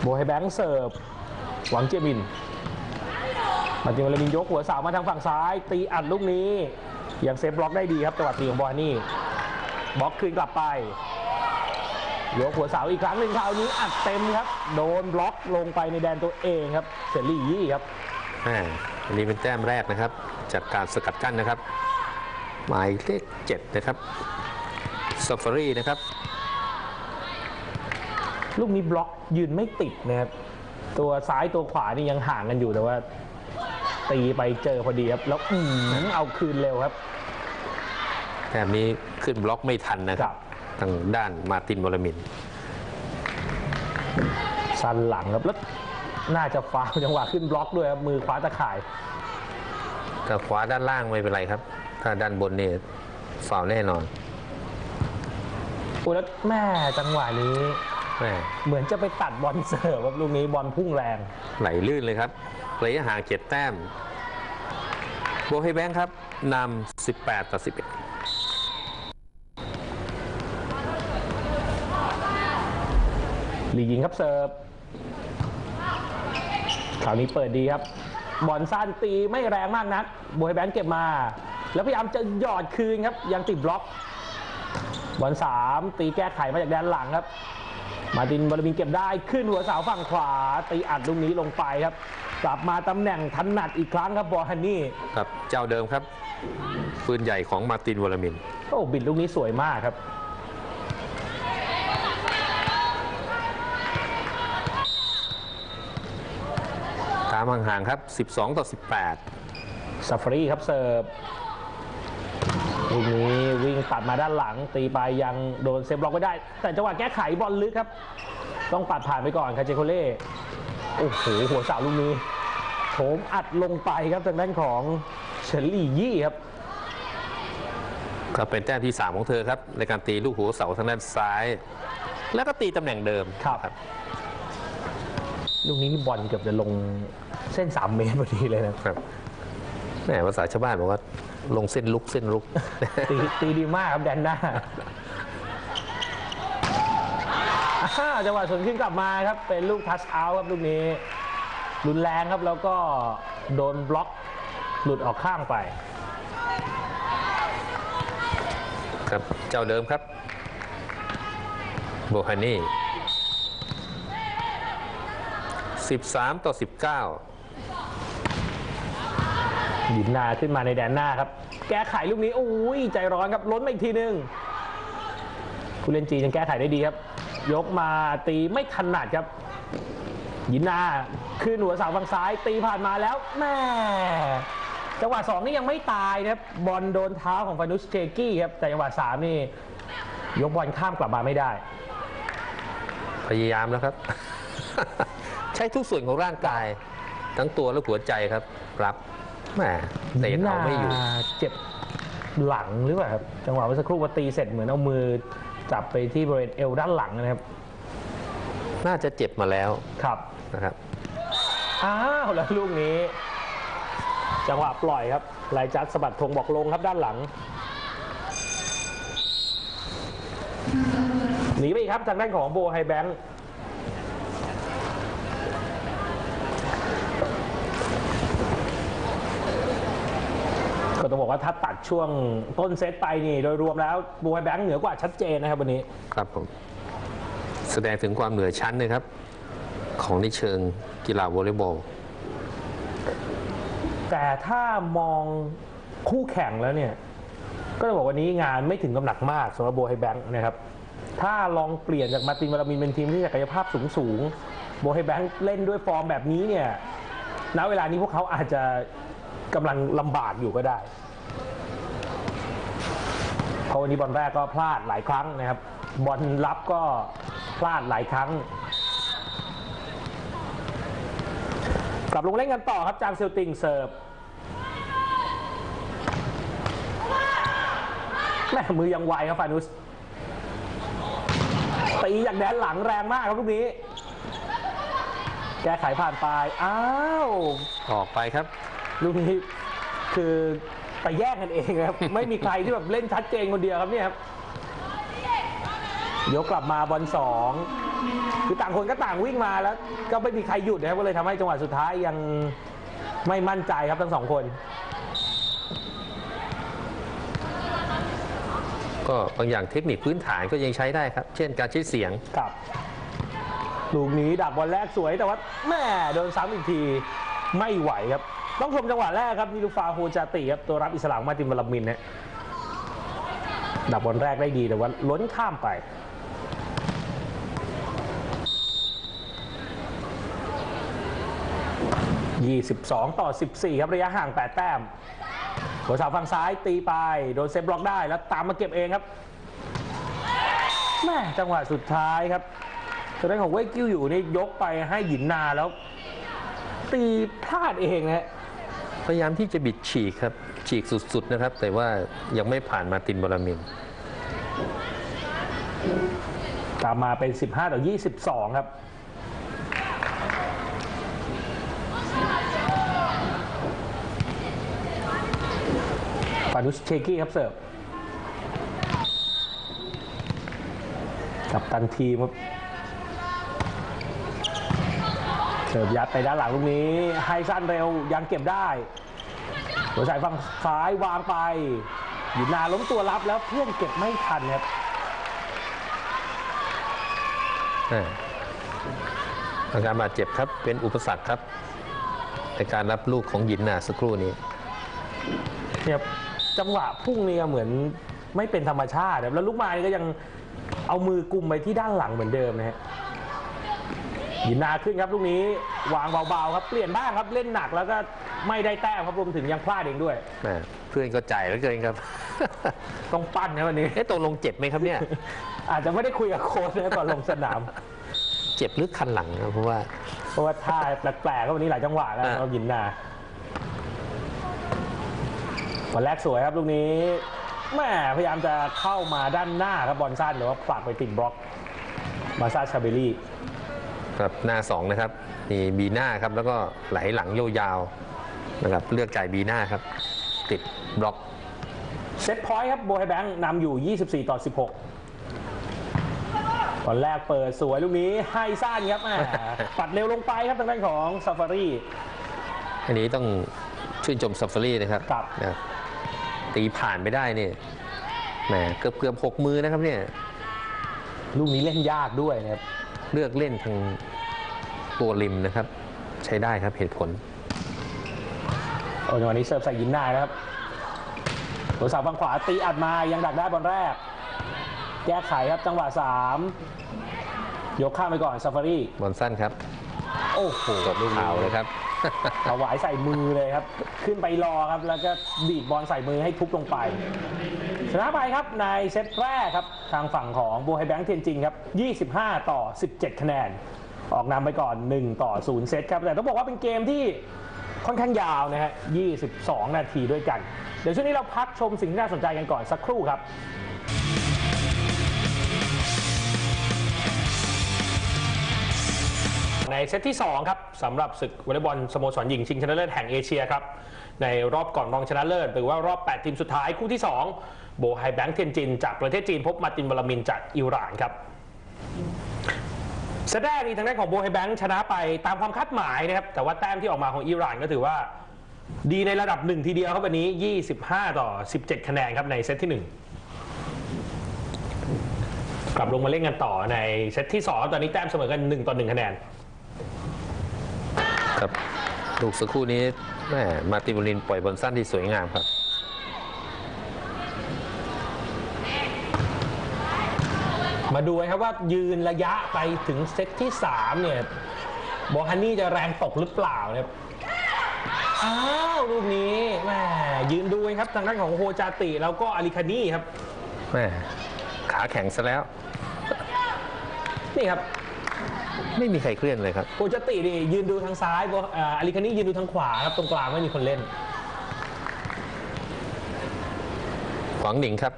โบไฮแบงค์เสิร์ฟ หวังเจยบินมาตินวารามินยกหัวเสามาทางฝั่งซ้าย ตีอัดลูกนี้ยังเซฟบล็อกได้ดีครับจังหวะตีของบอลนี่บล็อกคืนกลับไป ยกหัวเสาอีกครั้งหนึ่งคราวนี้อัดเต็มครับ โดนบล็อกลงไปในแดนตัวเองครับเซลลี่ยี่ครับแหม่อันนี้เป็นแต้มแรกนะครับ จากการสกัดกั้นนะครับ หมายเลขเจ็ดนะครับซ a ฟ a รีนะครับ ลูกนี้บล็อกยืนไม่ติดนะครับตัวซ้ายตัวขวานี่ยังห่างกันอยู่แต่ว่า ตีไปเจอพอดีครับ แล้วอืมเอาคืนเร็วครับ แต้มนี้ขึ้นบล็อกไม่ทันนะคครัรับบทางด้านมาร์ตินวอลมินสันหลังครับแล้วน่าจะฟาวล์จังหวะขึ้นบล็อกด้วยครับมือขวาตะข่ายถ้าขวาด้านล่างไม่เป็นไรครับ ถ้าด้านบนเนี่ยฟาวล์แน่นอนโอ้แล้วแม่จังหวะนี้ แหม่เหมือนจะไปตัดบอลเสิร์ฟครับลูกนี้บอลพุ่งแรง ไหลลื่นเลยครับระยะห่างเจ็ดแต้มโบไฮแบงค์ครับนำ18 ต่อ 11หลียิงครับเสิร์ฟคราวนี้เปิดดีครับ บอลสั้นตีไม่แรงมากนักบวยแบนเก็บมา แล้วพยายามจะหยอดคืนครับ ยังติดบล็อก บอลสามตีแก้ไขมาจากแดนหลังครับ มาร์ตินบอลบินเก็บได้ขึ้นหัวเสาฝั่งขวา ตีอัดลูกนี้ลงไปครับ กลับมาตำแหน่งถนัดอีกครั้งครับบอลฮันนี่ครับเจ้าเดิมครับปืนใหญ่ของมาร์ตินวอลมิน โอ้บิดลูกนี้สวยมากครับตามห่างๆครับ 12 ต่อซาฟารีครับเสิร์ฟ ลูกนี้วิ่งปัดมาด้านหลัง ตีไปยังโดนเซฟบล็อกไม่ได้ แต่จังหวะแก้ไขบอลลึกครับ ต้องปัดผ่านไปก่อนคาเจโคเล่โอ้โหหัวเสาลูกนี้โถมอัดลงไปครับทางด้านของเชลลี่ยี่ครับ18ครับเป็นแต้มที่ 3 ของเธอครับ ในการตีลูกหัวเสาทางด้านซ้าย แล้วก็ตีตำแหน่งเดิมครับลูกนี้นี่บอลเกือบจะลงเส้น 3 เมตรพอดีเลยนะครับแหมภาษาชาวบ้านบอกว่า ลงเส้นลุกเส้นลุก ตีตีดีมากครับแดนหน้าอ่าจังหวะสวนขึ้นกลับมาครับ เป็นลูกทัชเอาท์ครับลูกนี้ รุนแรงครับแล้วก็โดนบล็อกหลุดออกข้างไป ครับเจ้าเดิมครับ โบฮานี่ 13 ต่อ 19ห ยินนาขึ้นมาในแดนหน้าครับ แก้ไขลูกนี้โอ้ยใจร้อนครับล้นมาอีกทีนึงผู้เล่นจีนยังแก้ไขได้ดีครับ ยกมาตีไม่ถนัดครับหยินนาขึ้นหัวเสาฝั่งซ้าย ตีผ่านมาแล้วแม่จังหวะสองนี่ยังไม่ตายนะครับบอลโดนเท้าของฟานุสเชกี้ครับแต่จังหวะสามนี่ยกบอลข้ามกลับมาไม่ได้ พยายามแล้วครับ ใช้ทุกส่วนของร่างกาย ทั้งตัวและหัวใจครับรับ แหมเตะเอาไม่อยู่น่เจ็บหลังหรือเปล่าครับจังหวะเมื่อสักครู่ว่าตีเสร็จเหมือนเอามือจับไปที่บริเวณเอวด้านหลังนะครับ น่าจะเจ็บมาแล้วครับนะครับอ้าวแล้วลูกนี้ จังหวะปล่อยครับไลจัดสะบัดธงบอกลงครับด้านหลังหนีไปอีกครับทางด้านของโบไฮแบงค์ ต้องบอกว่าถ้าตัดช่วงต้นเซตไปนี่โดยรวมแล้วโบไฮแบงค์เหนือกว่าชัดเจนนะครับวันนี้ ครับผม แสดงถึงความเหนือชั้นนะครับ ของในเชิงกีฬาวอลเลย์บอล แต่ถ้ามองคู่แข่งแล้วเนี่ย ก็จะบอกวันนี้งานไม่ถึงกับหนักมากสำหรับโบไฮแบงค์นะครับ ถ้าลองเปลี่ยนจากมาตินวารามินเป็นทีมที่ศักยภาพสูงสูงๆโบไฮแบงค์เล่นด้วยฟอร์มแบบนี้เนี่ยณเวลานี้พวกเขาอาจจะ กำลังลำบากอยู่ก็ได้เพราะวันนี้บอลแรกก็พลาดหลายครั้งนะครับ บอลรับก็พลาดหลายครั้ง กลับลงเล่นกันต่อครับจางเซลติงเสิร์ฟแม่มือยังไวครับฟานุสตีจากแดนหลังแรงมากครับลูกนี้ แก้ไขผ่านไป อ้าว ออกไปครับ ลูกนี้คือไปแย่งกันเองครับ ไม่มีใครที่แบบเล่นชัดเจนคนเดียวครับเนี่ยครับยกกลับมาบอลสองคือต่างคนก็ต่างวิ่งมาแล้ว ก็ไม่มีใครหยุดนะครับก็เลยทำให้จังหวะสุดท้ายยังไม่มั่นใจครับทั้งสองคน ก็บางอย่างเทคนิคพื้นฐานก็ยังใช้ได้ครับ เช่นการใช้เสียงกับลูกนี้ดับบอลแรกสวยแต่ว่าแหม่โดนซ้ำอีกทีไม่ไหวครับ ต้องชมจังหวะแรกครับนิลูฟาโฮจาติครับตัวรับอิสระมาตินวารามินเนี่ยรับบอลแรกได้ดีแต่ว่าล้นข้ามไป22ต่อ14ครับระยะห่าง8แต้มหัวเสาฝั่งซ้ายตีไปโดนเซฟบล็อกได้แล้วตามมาเก็บเองครับแม่จังหวะสุดท้ายครับทางด้านของเว่ยกิ้วอยู่นี่ยกไปให้หยินนาแล้ว ตีพลาดเองนะฮะ พยายามที่จะบิดฉีกครับ ฉีกสุดๆนะครับ แต่ว่ายังไม่ผ่านมาตินบอลามิน ตามมาเป็น 15 ต่อ 22 ครับ ฟานุสเชกี้ครับเสิร์ฟ กับตันทีมครับ เสิร์ฟยัดไปด้านหลังลูกนี้ ให้สั้นเร็วยังเก็บได้ หัวสายฝั่งซ้ายวางไปหยินนาล้มตัวรับแล้วเพื่อนเก็บไม่ทันครับอ่าอาการบาดเจ็บครับเป็นอุปสรรคครับในการรับลูกของหยินนาสักครู่นี้เนี่ยจังหวะพุ่งเนี่ยเหมือนไม่เป็นธรรมชาติครับแล้วลูกไม้ก็ยังเอามือกุมไปที่ด้านหลังเหมือนเดิมนะฮะห ยินนาขึ้นครับลูกนี้วางเบาๆครับเปลี่ยนบ้างครับเล่นหนักแล้วก็ไม่ได้แต้มครับรวมถึงยังพลาดเองด้วย แหมเพื่อนก็จ่ายแล้วเกินครับ ต้องปั้นนะวันนี้ เอ๊ะตกลงเจ็บไหมครับเนี่ย อาจจะไม่ได้คุยกับโค้ชนะก่อนลงสนาม เจ็บหรือคันหลังนะเพราะว่า เพราะว่าท่าแปลกๆก็วันนี้หลายจังหวะแล้วอ่าสำหรับหยินนาวันแรกสวยครับลูกนี้แหม่พยายามจะเข้ามาด้านหน้าครับบอลสั้นหรือว่าผลักไปติดบล็อกมาซาชาเบลลี่ ครับหน้าสองนะครับมี B หน้าครับแล้วก็ไหลหลังยาวๆนะครับเลือกจ่าย B หน้าครับ ติดบล็อก set point ครับโบไฮแบงค์นำอยู่ 24 ต่อ 16 ตอนแรกเปิดสวยลูกนี้ให้ซ่านครับแหม่ปัดเร็วลงไปครับทางด้านของซาฟารีอันนี้ต้องชื่นชมซัฟฟารีนะครับครับนะตีผ่านไปได้เนี่ยแหมเกือบเกือบหกมือนะครับเนี่ยลูกนี้เล่นยากด้วยนะครับ เลือกเล่นทางตัวริมนะครับ ใช้ได้ครับเหตุผลโอ้ยวันนี้เสิร์ฟใส่ยินได้นะครับหัวเสาฝั่งขวาตีอัดมายังดักได้บอลแรก แก้ไขครับจังหวะ 3 ยกข้ามไปก่อนซาฟารีบอลสั้นครับ โอ้โหจบลูกข่าวเลยครับถวายใส่มือเลยครับ ขึ้นไปรอครับ แล้วก็ดีดบอลใส่มือให้ทุบลงไป ชนะไปครับในเซตแรกครับ ทางฝั่งของโบไฮแบงค์เทียนจินครับ 25 ต่อ 17 คะแนน ออกนำไปก่อน 1 ต่อ 0 เซตครับ แต่ต้องบอกว่าเป็นเกมที่ค่อนข้างยาวนะฮะ 22 นาทีด้วยกัน เดี๋ยวช่วงนี้เราพักชมสิ่งที่น่าสนใจกันก่อนสักครู่ครับในเซตที่ 2 ครับสำหรับศึกวอลเลย์บอลสโมสรหญิงชิงชนะเลิศแห่งเอเชียครับ ในรอบก่อนรองชนะเลิศหรือว่ารอบ 8 ทีมสุดท้ายคู่ที่ 2 โบไฮแบงค์เทียนจินจากประเทศจีนพบมาตินบาลามินจากอิหร่านครับเซตแรกนี่ทางด้านของโบไฮแบงค์ชนะไปตามความคาดหมายนะครับ แต่ว่าแต้มที่ออกมาของอิหร่านก็ถือว่า ดีในระดับหนึ่งทีเดียวครับวันนี้ 25 ต่อ 17 คะแนนครับในเซตที่ 1 กลับลงมาเล่นกันต่อในเซตที่ 2 ตอนนี้แต้มเสมอกัน 1 ต่อ 1 คะแนน ครับลูกสักครู่นี้แม่มาตินบุรินปล่อยบอลสั้นที่สวยงามครับ มาดูครับว่ายืนระยะไปถึงเซตที่ 3 เนี่ยบอลฮันนี่จะแรงตกหรือเปล่านะครับอ้าวลูกนี้แหมยืนดูครับทางด้านของโฮจาติ แล้วก็อาริคานี่ครับแม่ขาแข็งซะแล้ว นี่ครับ ไม่มีใครเคลื่อนเลยครับโฮจาตินี่ยืนดูทางซ้ายโบอ่าอาริคานี่ยืนดูทางขวาครับตรงกลางไม่มีคนเล่นหวังหนิงครับ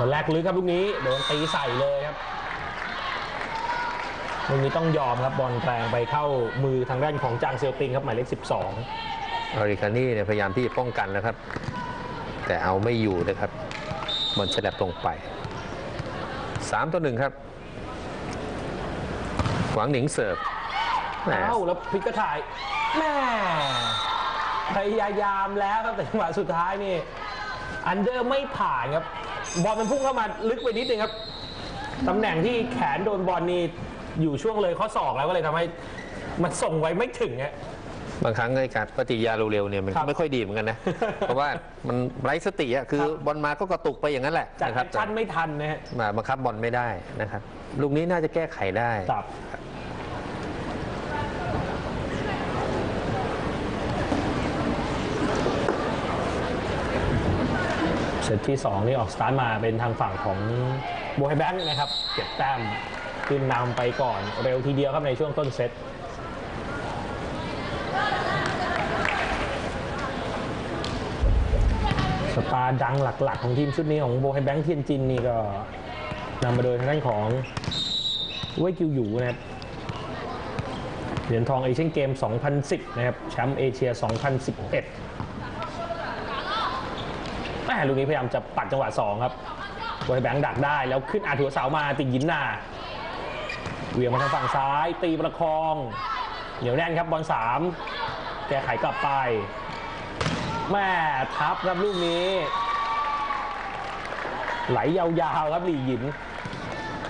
บอลแรกลึกครับลูกนี้โดนตีใส่เลยครับลูกนี้ต้องยอมครับบอลแรงไปเข้ามือทางด้านของจางเซียวติงครับหมายเลข 12อาริคานี่เนี่ยพยายามที่จะป้องกันแล้วครับ แต่เอาไม่อยู่นะครับบอลฉลับตรงไป 3 ต่อ1ครับหวังหนิงเสิร์ฟแหม่เอ้าแล้วพลิกกระถ่ายแม่พยายามแล้วครับแต่จังหวะสุดท้ายนี่อันเดอร์ไม่ผ่านครับ บอลมันพุ่งเข้ามาลึกไปนิดนึงครับตำแหน่งที่แขนโดนบอลนี่อยู่ช่วงเลยข้อศอกแล้วก็เลยทำให้มันส่งไว้ไม่ถึงฮะบางครั้งไอ้การปฏิกิริยาเร็วๆเนี่ยมันครัก็บไม่ค่อยดีเหมือนกันนะ เพราะว่ามันไร้สติอะคือครับ บอลมาก็กระตุกไปอย่างนั้นแหละจัดนะคแอรับคชั่นไม่ทันนะฮะ มาบังคับ บอลไม่ได้นะครับ ลูกนี้น่าจะแก้ไขได้ครับ ซตที่ 2 นี่ออกสตาร์ทมาเป็นทางฝั่งของโบไฮแบงค์นะครับ เก็บแต้มขึ้นนำไปก่อนเร็วทีเดียวครับในช่วงต้นเซตสตาร์ดังหลักๆ ของทีมชุดนี้ของโบไฮแบงค์เทียนจินนี่ก็นำมาโดยทางด้านของเว่ยกิวหยูนะครับเหรียญทองเอเชียนเกม 2010 นะครับแชมป์เอเชีย 2011 แหม่ลูกนี้พยายามจะปัดจังหวะ2ครับโบไฮแบงค์ดักได้แล้วขึ้นอาถัวเสามาติดยินหน้าเหวี่ยงมาทางฝั่งซ้าย ตีประคอง เหนียวแน่นครับบอล3แก้ไขกลับไปแม่ทับครับลูกนี้ ไหลยาวๆครับหลี่หยิน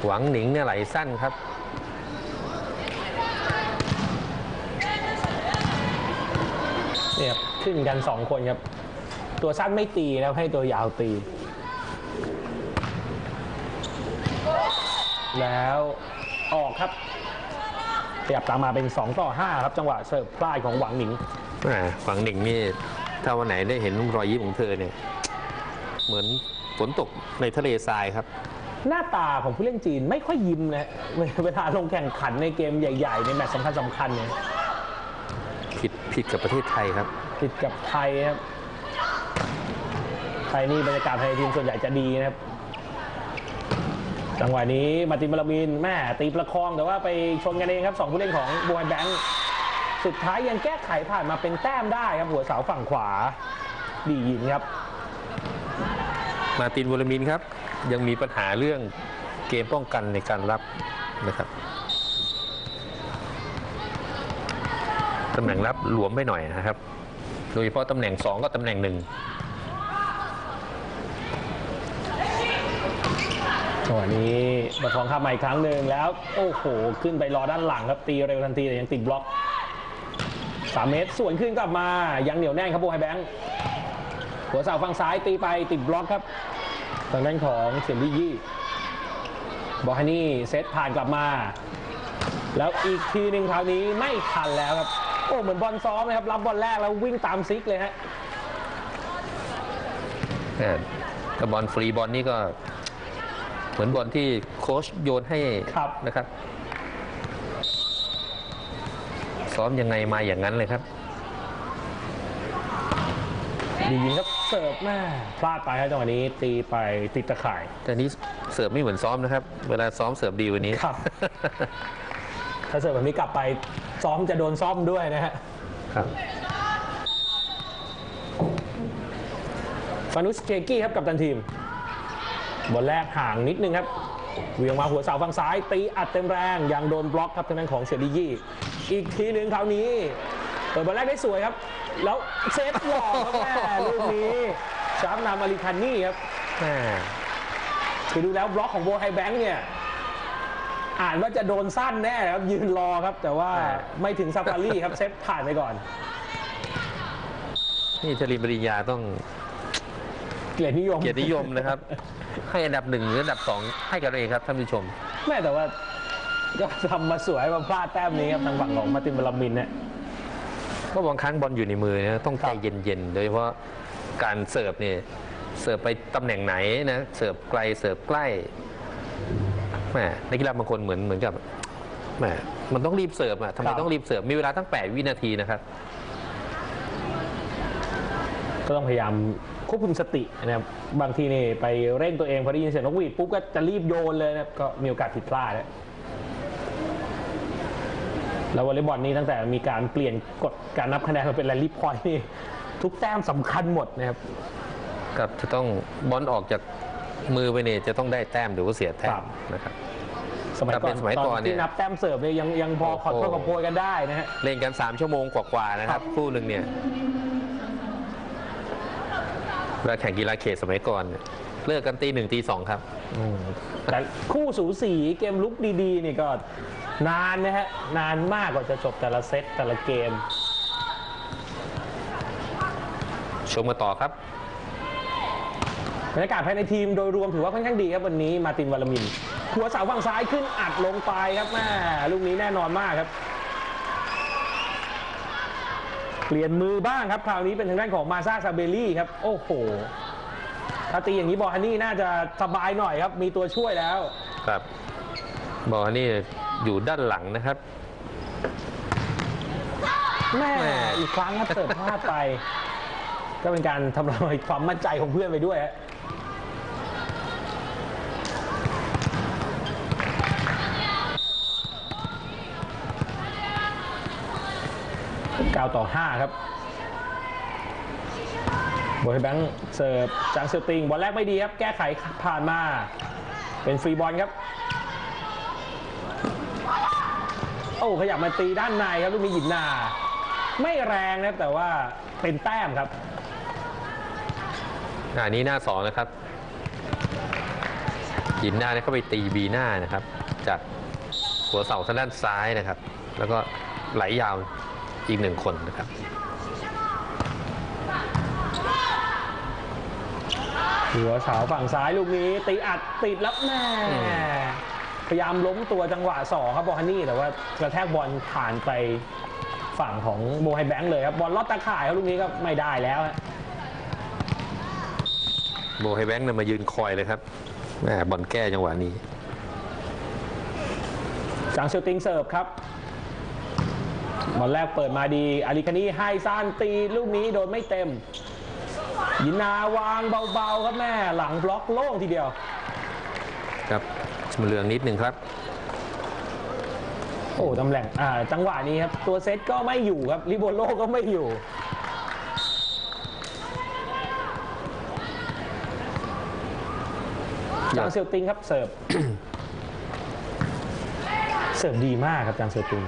หวังหนิงเนี่ยไหลสั้นครับเนี่ยครับขึ้นกัน 2 คนครับ ตัวสั้นไม่ตีนะครับให้ตัวยาวตี แล้วออกครับขยับตามมาเป็น 2 ต่อ 5 ครับ จังหวะเสิร์ฟพลาดของหวังหนิงแหม่หวังหนิงนี่ถ้าวันไหนได้เห็นรอยยิ้มของเธอเนี่ยเหมือนฝนตกในทะเลทรายครับ หน้าตาของผู้เล่นจีนไม่ค่อยยิ้มนะเวลาลงแข่งขันในเกมใหญ่ๆ ในแมตช์สำคัญสำคัญๆเนี่ยผิดผิดกับประเทศไทยครับ ผิดกับไทยครับ ไทยนี่บรรยากาศภายทีมส่วนใหญ่จะดีนะครับจังหวะนี้มาตินบาลามินแม่ตีประคองแต่ว่าไปชนกันเองครับสองผู้เล่นของบัวแบงค์สุดท้ายยังแก้ไขผ่านมาเป็นแต้มได้ครับ หัวเสาฝั่งขวา ดียินครับ มาตินวอลมินครับ ยังมีปัญหาเรื่องเกมป้องกันในการรับนะครับตำแหน่งรับหลวมไปหน่อยนะครับ โดยเฉพาะตำแหน่ง 2 ก็ตำแหน่งหนึ่ง จังหวะนี้ประคองข้ามมาอีกครั้งหนึ่งแล้ว โอ้โห ขึ้นไปรอด้านหลังครับตีเร็วทันทีแต่ยังติดบล็อก3เมตรส่วนขึ้นกลับมายังเหนียวแน่นครับโบไฮแบงค์หัวเสาฝั่งซ้ายตีไปติดบล็อกครับทางด้านของเสียนลี่ยี่บอฮันนี่เซตผ่านกลับมา แล้วอีกทีหนึ่งคราวนี้ไม่ทันแล้วครับโอ้เหมือนบอลซ้อมนะครับรับบอลแรกแล้ววิ่งตามซิกเลยฮะแม่แต่บอลฟรีบอลนี่ก็ มือนบอลที่โค้ชโยนให้นะครับ ซ้อมยังไงมาอย่างนั้นเลยครับ ดียิงครับเสิร์ฟแม่พลาดไปครับจังหวะนี้ตีไปติดตะข่าย แต่นี้เสิร์ฟไม่เหมือนซ้อมนะครับ เวลาซ้อมเสิร์ฟดีกวันนี้ครับ ถ้าเสิร์ฟแบบนี้กลับไปซ้อมจะโดนซ่อมด้วยนะฮะครับฟานุสเคกี้ครับกัปตันทีม บอลแรกห่างนิดนึงครับเหวี่ยงมาหัวเสาฝั่งซ้ายตีอัดเต็มแรงยังโดนบล็อกครับทางด้านของเชอรี่ยี่อีกทีหนึ่งคราวนี้เปิดบอลแรกได้สวยครับ แล้วเซตหลอกครับแหม่ลูกนี้ชาร์ปนามอาริคันนี่ครับแหม่คือดูแล้วบล็อกของโบไฮแบงค์เนี่ยอ่านว่าจะโดนสั้นแน่ครับยืนรอครับ แต่ว่าไม่ถึงซาฟารีครับเซฟผ่านไปก่อน นี่ชลินปริญญาต้องเกียรตินิยมเกียรตินิยมนะครับ ให้อันดับหนึ่งหรืออันดับสองให้กับตัวเองครับท่านผู้ชม แม่แต่ว่าก็ทำมาสวยมาพลาดแต้มนี้ครับทางฝั่งของมาร์ตินบาลามินเนี่ย ก็บางครั้งบอลอยู่ในมือนะต้องใจเย็นๆ โดยเฉพาะการเสิร์ฟเนี่ยเสิร์ฟไปตำแหน่งไหนนะ เสิร์ฟไกลเสิร์ฟใกล้แหมนักกีฬาบางคนเหมือนเหมือนกับแหมมันต้องรีบเสิร์ฟอะทำไมครับ ต้องรีบเสิร์ฟมีเวลาตั้ง 8 วินาทีนะครับ ก็ต้องพยายาม ควบคุมสตินะครับบางทีนี่ไปเร่งตัวเองพอได้ยินเสียงนกหวีดปุ๊บก็จะรีบโยนเลยนะครับก็มีโอกาสผิดพลาดนะแล้ววอลเลย์บอลนี่ตั้งแต่มีการเปลี่ยนกฎการนับคะแนนมาเป็น rally point นี่ทุกแต้มสำคัญหมดนะครับ กับจะต้องบอลออกจากมือไปเนี่ยจะต้องได้แต้มหรือว่าเสียแต้ครัมบ นะครับ สมัยก่อนถ้าเป็นสมัยก่อนตเนี่ยที่นับแต้มเสิร์ฟเนี่ยยังยังพอขอโอ้โทโหษขอโพยกันได้นะฮะ เล่นกัน 3 ชั่วโมงกว่าๆนะคครัรับบคู่หนึ่งเนี่ย เวลาแข่งกีฬาเขตสมัยก่อนเนี่ยเลิกกันตีหนึ่งตีสองครับแต่คู่สูสีเกมลุกดีๆ นี่ก็นานนะฮะ นานมากกว่าจะจบแต่ละเซตแต่ละเกม ชมมาต่อครับ บรรยากาศภายในทีมโดยรวมถือว่าค่อนข้างดีครับวันนี้มาร์ตินวาลามิน หัวเสาฝั่งซ้ายขึ้นอัดลงไปครับแหม่ลูกนี้แน่นอนมากครับ เปลี่ยนมือบ้างครับคราวนี้เป็นทางด้านของมาซาซาเบลลี่ครับ โอ้โหถ้าตีอย่างนี้บอลฮันนี่น่าจะสบายหน่อยครับ มีตัวช่วยแล้ว ครับบอลนี่อยู่ด้านหลังนะครับแม่แม่อีกครั้งครับเสิร์ฟพลาดไป ก็เป็นการทำลายความมั่นใจของเพื่อนไปด้วยฮะ เก้าต่อห้าครับบอยแบงค์เสิร์ฟจางเซลติงบอลแรกไม่ดีครับ แก้ไขผ่านมา เป็นฟรีบอลครับ โอ้ขยับมาตีด้านในครับลูกนี้หยินนา ไม่แรงนะครับแต่ว่าเป็นแต้มครับอันนี้หน้าสองนะครับหยินนาเนี่ยเข้าไปตีบีหน้านะครับ จากหัวเสาทางด้านซ้ายนะครับ แล้วก็ไหลยาว อีกหนึ่งคนนะครับหัวเสาฝั่งซ้ายลูกนี้ตีอัดติดแล้วแม่พยายามล้มตัวจังหวะสองครับบอลฮันนี่แต่ว่ากระแทกบอลผ่านไปฝั่งของโบไฮแบงค์เลยครับบอลลอดตาข่ายครับลูกนี้ก็ไม่ได้แล้วฮะโบไฮแบงค์เนี่ยมายืนคอยเลยครับแหมบอลแก้จังหวะนี้จางเชลติงเสิร์ฟครับ บอลแรกเปิดมาดีอาริคานีให้ซานตีลูกนี้โดนไม่เต็ม ยินนาวางเบาๆครับแม่หลังบล็อกโล่งทีเดียว ครับชมเรืองนิดหนึ่งครับ โอ้ตำแหน่งอ่าจังหวะนี้ครับ ตัวเซตก็ไม่อยู่ครับลิโบโลก็ไม่อยู่จางเซลติงครับเสิร์ฟ เสิร์ฟดีมากครับจางเซลติง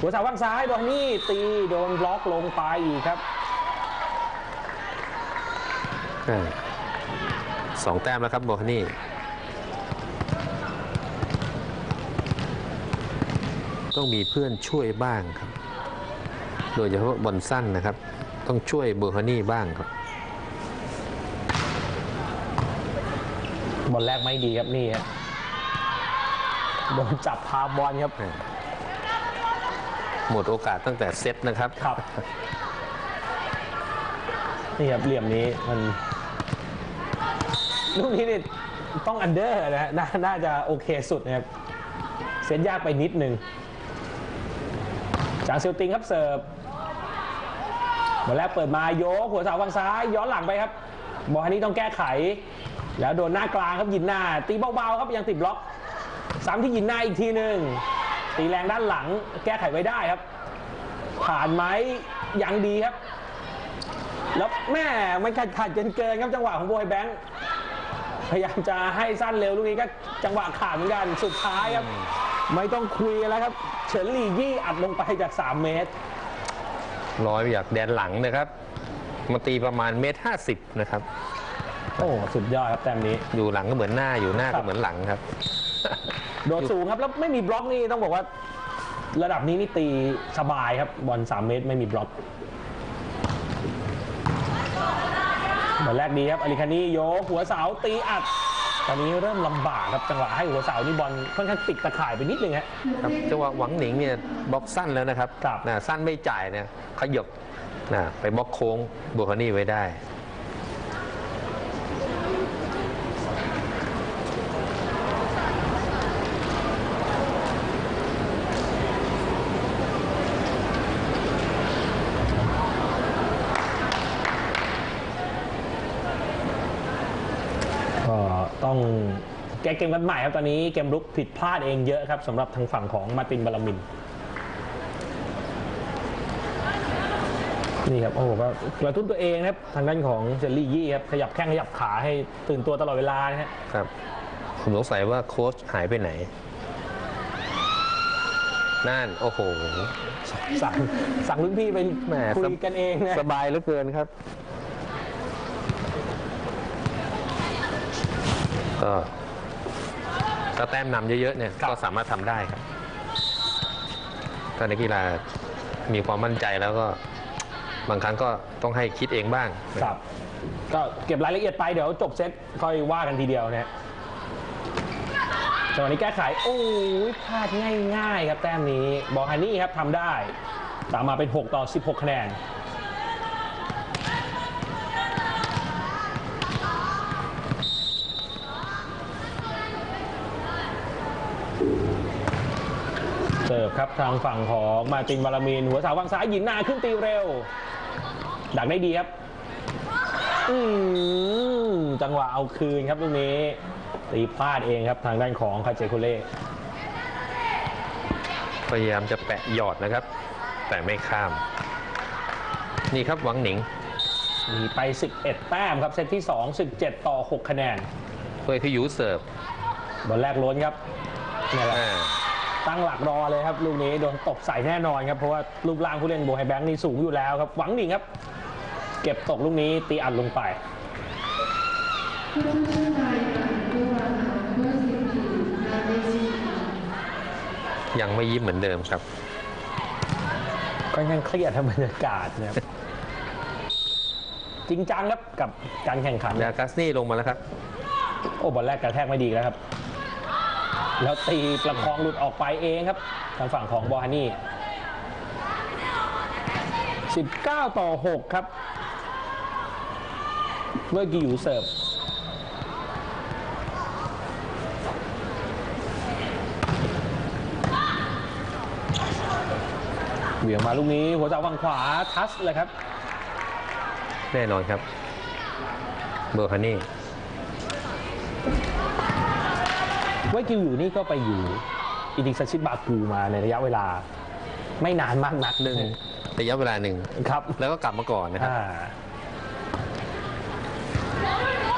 หัวเสาฝั่งซ้ายบอลนี่ตีโดนบล็อกลงไปอีกครับสองแต้มแล้วครับโบฮานี่ต้องมีเพื่อนช่วยบ้างครับ โดยเฉพาะบอลสั้นนะครับ ต้องช่วยโบฮานี่บ้างครับบอลแรกไม่ดีครับนี่ฮะโดนจับพาบอลครับ หมดโอกาสตั้งแต่เซตนะครับ ครับ นี่ครับเหลี่ยมนี้มันลูกนี้นี่ต้อง under นะฮะนาน่าจะโอเคสุดนะครับ เซตยากไปนิดนึง จางซิลติงครับเสิร์ฟบอลแรกเปิดมาโยกหัวเสาฝั่งซ้ายย้อนหลังไปครับบอลอันนี้ต้องแก้ไข แล้วโดนหน้ากลางครับยินหน้า ตีเบาๆครับยังติดบล็อกซ้ำที่ยินหน้าอีกทีหนึ่ง ตีแรงด้านหลังแก้ไขไว้ได้ครับ ผ่านไหมยังดีครับ แล้วแม่มันขัดขัดเกินเกินๆครับจังหวะของโบยแบงค์พยายามจะให้สั้นเร็วลูกนี้ก็จังหวะขาดเหมือนกันสุดท้ายครับ ไม่ต้องคุยแล้วครับ เฉินหลี่ยี่อัดลงไปจาก 3 เมตรร้อยไปจากแดนหลังนะครับ มาตีประมาณเมตรห้าสิบนะครับ โอ้สุดยอดครับแต้มนี้ อยู่หลังก็เหมือนหน้าอยู่หน้าครัก็บเหมือนหลังครับ โดดสูงครับแล้วไม่มีบล็อกนี่ต้องบอกว่า ระดับนี้นี่ตีสบายครับบอล3เมตรไม่มีบล็อกบอลแรกดีครับอาริคานีโยกหัวเสาตีอัด ตอนนี้เริ่มลำบากครับจังหวะให้หัวเสานี่บอลค่อนข้างติดตะข่ายไปนิดนึงฮะครับจังหวะหวังหนิงเนี่ยบล็อกสั้นแล้วนะครับครับนะสั้นไม่จ่ายเนี่ยขยบนะไปบล็อกโค้งบัวคานี่ไว้ได้ ก็ต้อง แก้เกมกันใหม่ครับตอนนี้เกมรุกผิดพลาดเองเยอะครับสำหรับทางฝั่งของมาร์ตินบาลามินนี่ครับโอ้โหก็กระตุ้นตัวเองนะครับทางด้านของเจลลี่ยี่ครับขยับแข้งขยับขาให้ตื่นตัวตลอดเวลานะฮะครับ ผมสงสัยว่าโค้ชหายไปไหน นั่น โอ้โห สั่งสั่งรุ่นพี่ไปแหมคุยสบกันเองนะสบายเหลือเกินครับ ก็ ถ้าแต้มนำเยอะๆเนี่ยครับก็สามารถทำได้ครับถ้านักกีฬามีความมั่นใจแล้วก็บางครั้งก็ต้องให้คิดเองบ้างครับก็เก็บรายละเอียดไปเดี๋ยวจบเซตค่อยว่ากันทีเดียวนะฮะจังหวะนี้แก้ไข โอ้ยพลาดง่ายๆครับแต้มนี้ บอลฮันนี่ครับทำได้ ตามมาเป็น 6 ต่อ 16 คะแนน ฟครับทางฝั่งของมาร์ตินบาลามิน หัวเสาฝั่งซ้ายหยินหน้าขึ้นตีเร็ว ดักได้ดีครับ อืมจังหวะเอาคืนครับลูกนี้ ตีพลาดเองครับทางด้านของคาเจโคเล่พยายามจะแปะหยอดนะครับ แต่ไม่ข้าม นี่ครับหวังหนิงมีไป 11 แต้มครับ เซตที่ 2 17 ต่อ 6 คะแนนเพื่อพี่ยูเสิร์ฟบอลแรกล้นครับเนี่ยแหละอ่า ตั้งหลักรอเลยครับลูกนี้โดนตบใส่แน่นอนครับเพราะว่ารูปร่างผู้เล่นโบไฮแบงค์นี่สูงอยู่แล้วครับหวังหนิงครับ เก็บตกลูกนี้ตีอัดลงไปยังไม่ยิ้มเหมือนเดิมครับค่อนข้างเครียดทั้งบรรยากาศนะครับจริงจังครับกับการแข่งขันดากัสนี่ลงมาแล้วครับ โอ้บอลแรกกระแทกไม่ดีแล้วครับ แล้วตีประคองหลุดออกไปเองครับ ทางฝั่งของบอฮานี่ 19 ต่อ 6 ครับเมื่อกี้อยู่เสิร์ฟเหวี่ยงมาลูกนี้ หัวเสาฝั่งขวาทัชเลยครับ แน่นอนครับ เบอร์ฮานี่ เว่ากิวอยู่นี่ก็ไปอยู่อิดิซัชิบากูมาในระยะเวลา ไม่นานมากนักหนึ่งระยะเวลาหนึ่งครับแล้วก็กลับมาก่อนนะครับอ่า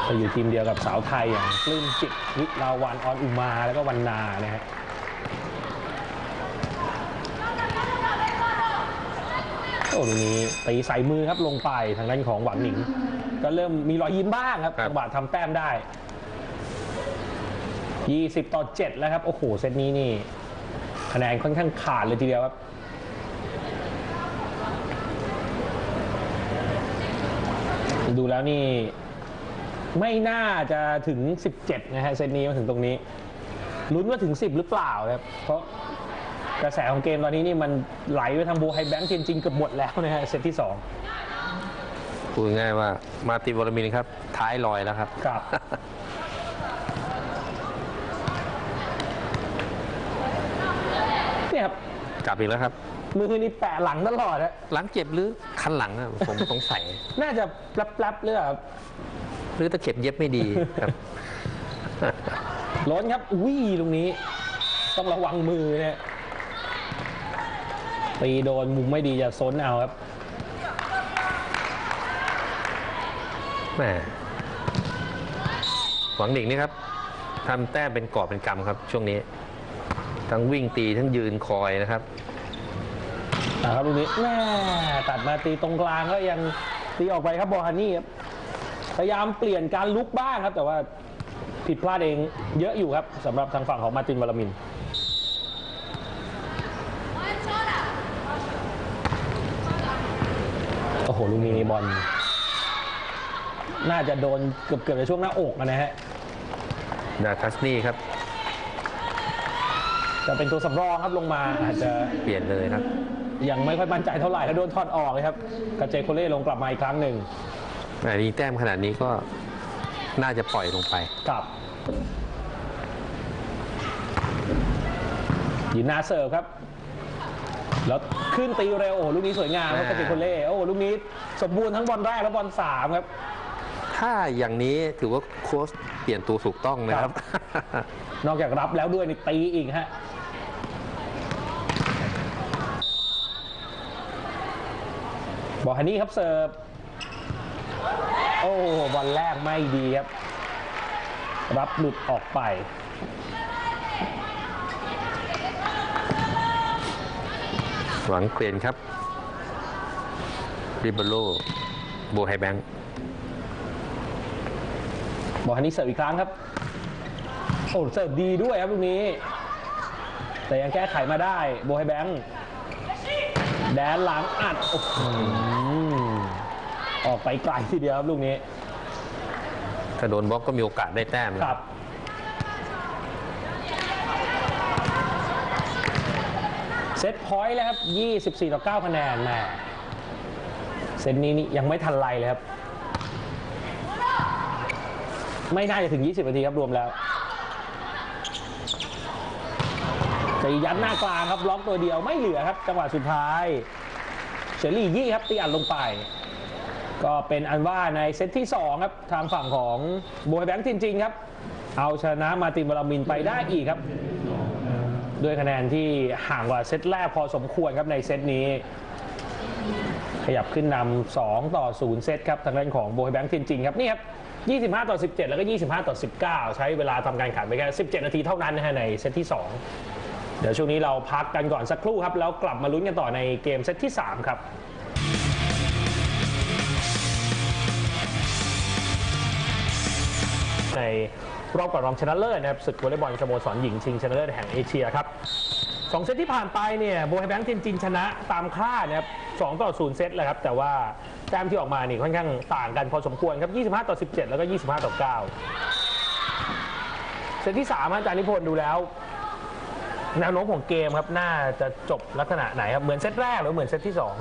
ไปอยู่ทีมเดียวกับสาวไทยอย่างปลื้มจิตวิลาวันออนอุมาแล้วก็วันนานะฮะโอ้ตรงนี้ตีใส่มือครับลงไปทางด้านของหวังหนิง ก็เริ่มมีรอยยิ้มบ้างครับครับจังหวะทำแต้มได้ 20 ต่อ 7 แล้วครับ โอ้โห เซตนี้นี่คะแนนค่อนข้างขาดเลยทีเดียวครับดูแล้วนี่ ไม่น่าจะถึง 17 นะฮะเซตนี้มาถึงตรงนี้ลุ้นว่าถึง 10 หรือเปล่าครับ เพราะกระแสของเกมตอนนี้นี่มันไหลไปทางบูไฮแบงค์จริงๆเกือบหมดแล้วนะฮะเซตที่ 2 พูดง่ายๆว่ามาร์ตินวอลมินครับ ท้ายลอยแล้วครับครับ เนี่ยครับ กลับอีกแล้วครับ มือนี่แปะหลังตลอดอะหลังเจ็บหรือคันหลังอะผมสงสัย น่าจะแป๊บๆเลยอะครับหรือตะเข็บเย็บไม่ดีครับ ล้นครับวิ่ตรงนี้ ต้องระวังมือเนี่ยตีโดนมุมไม่ดีจะซนเอาครับแหมหวังหนิงนี่ครับทำแต้มเป็นกอบเป็นกำครับ ช่วงนี้ ทั้งวิ่งตีทั้งยืนคอยนะครับ นะครับลูกนี้แม่ตัดมาตีตรงกลางก็ยังตีออกไปครับบอลฮันนี่ครับพยายามเปลี่ยนการลุกบ้างครับ แต่ว่าผิดพลาดเองเยอะอยู่ครับสำหรับทางฝั่งของมาร์ตินวาลามินโอ้โหลูกนี้บอลน่าจะโดนเกือบเกือบในช่วงหน้าอกอะนะฮะดาคัสนี่ครับ จะเป็นตัวสำรองครับลงมาอาจจะเปลี่ยนเลยครับ ยังไม่ค่อยมั่นใจเท่าไหร่แล้วโดนถอดออกเลยครับกาเจโคเล่ลงกลับมาอีกครั้งหนึ่งแต่นี้แต้มขนาดนี้ก็น่าจะปล่อยลงไปกับยินนาเสิร์ฟครับ แล้วขึ้นตีเร็วโอ้โหลูกนี้สวยงามครับอ่ากาเจโคเล่โอ้โหลูกนี้สมบูรณ์ทั้งบอลแรกและบอลสามครับ ถ้าอย่างนี้ถือว่าโค้ชเปลี่ยนตัวถูกต้องนะครับ นอกจากรับแล้วด้วยนี่ตีอีกฮะบอลฮันนี่ครับเสิร์ฟ โอ้บอลแรกไม่ดีครับ รับหลุดออกไป หวังเกรียนครับ ริเบโรโบไฮแบงค์บอลฮันนี่เสิร์ฟอีกครั้งครับ โอ้เสิร์ฟดีด้วยครับลูกนี้ แต่ยังแก้ไขมาได้โบไฮแบงค์แดนหลังอัดโอ้โหออกไปไกลทีเดียวครับลูกนี้ถ้าโดนบล็อกก็มีโอกาสได้แต้มนะครับ set point แล้วครับ 24 ต่อ 9 คะแนนแหม่เซตนี้นี่ยังไม่ทันไรเลยครับ ไม่น่าจะถึง 20 นาทีครับ รวมแล้ว จะยัดหน้ากลางครับล็อกตัวเดียวไม่เหลือครับ จังหวะสุดท้ายเฉลี่ยี่ครับตีอัดลงไป ก็เป็นอันว่าในเซตที่ 2 ครับ ทางฝั่งของโบยแบงค์จริงๆครับ เอาชนะมาตินวาลามินไปได้อีกครับ ด้วยคะแนนที่ห่างกว่าเซตแรกพอสมควรครับในเซตนี้ ขยับขึ้นนำ2ต่อ 0 เซตครับ ทางด้านของโบยแบงค์จริงๆครับนี่ครับ25 ต่อ 17 แล้วก็ 25 ต่อ 19 ใช้เวลาทำการขันไปแค่ 17 นาทีเท่านั้นนะฮะในเซตที่ 2 เดี๋ยวช่วงนี้เราพักกันก่อนสักครู่ครับ แล้วกลับมาลุ้นกันต่อในเกมเซตที่ 3 ครับในรอบก่อนรองชนะเลิศนะครับศึกวอลเลย์บอลสโมสรหญิงชิงชนะเลิศแห่งเอเชียครับสองเซตที่ผ่านไปเนี่ยโบไฮแบงค์จริงชนะตามคาดนะครับสองต่อศูนย์เซตเลยครับ แต่ว่าแต้มที่ออกมานี่ค่อนข้างต่างกันพอสมควรครับ 25 ต่อ 17 แล้วก็ 25 ต่อ 9 เซตที่3อาจารย์นิพนธ์ดูแล้ว แนวโน้มของเกมครับน่าจะจบลักษณะไหนครับเหมือนเซตแรกหรือเหมือนเซตที่สอง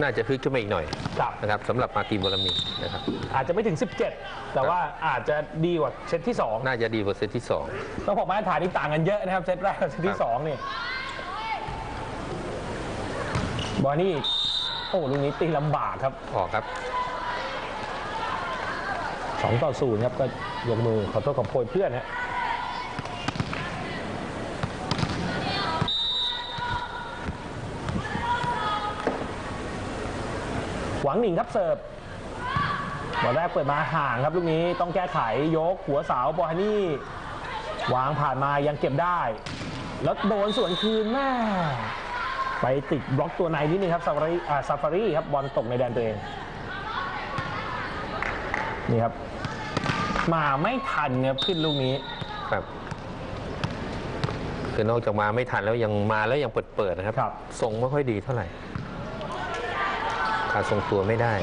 น่าจะพลิกขึ้นมาอีกหน่อยครับนะครับสำหรับมาร์ตินวอลมินนะครับ อาจจะไม่ถึง 17 แต่ว่าอาจจะดีกว่าเซตที่สองน่าจะดีกว่าเซตที่สองต้องบอกมาตรฐานนี่ต่างกันเยอะนะครับเซตแรกกับเซตที่ครับสองนี่บอลนี่โอ้ลูกนี้ตีลำบากครับออกครับ2ต่อ0ครับก็ยกมือขอโทษขอโพยเพื่อนฮะ หวังหนิงครับเสิร์ฟบอลแรกเปิดมาห่างครับลูกนี้ต้องแก้ไขยกหัวเสาบอลนี่ วางผ่านมายังเก็บได้ แล้วโดนสวนคืนแม่ไปติดบล็อกตัวในนิดนึงครับซาฟารีอ่าซาฟารีครับบอลตกในแดนตัวเองนี่ครับ มาไม่ทันครับขึ้นลูกนี้ครับคือนอกจากมาไม่ทันแล้วยังมาแล้วยังเปิดเปิดๆนะครับครับทรงไม่ค่อยดีเท่าไหร่ ขาดทรงตัวไม่ได้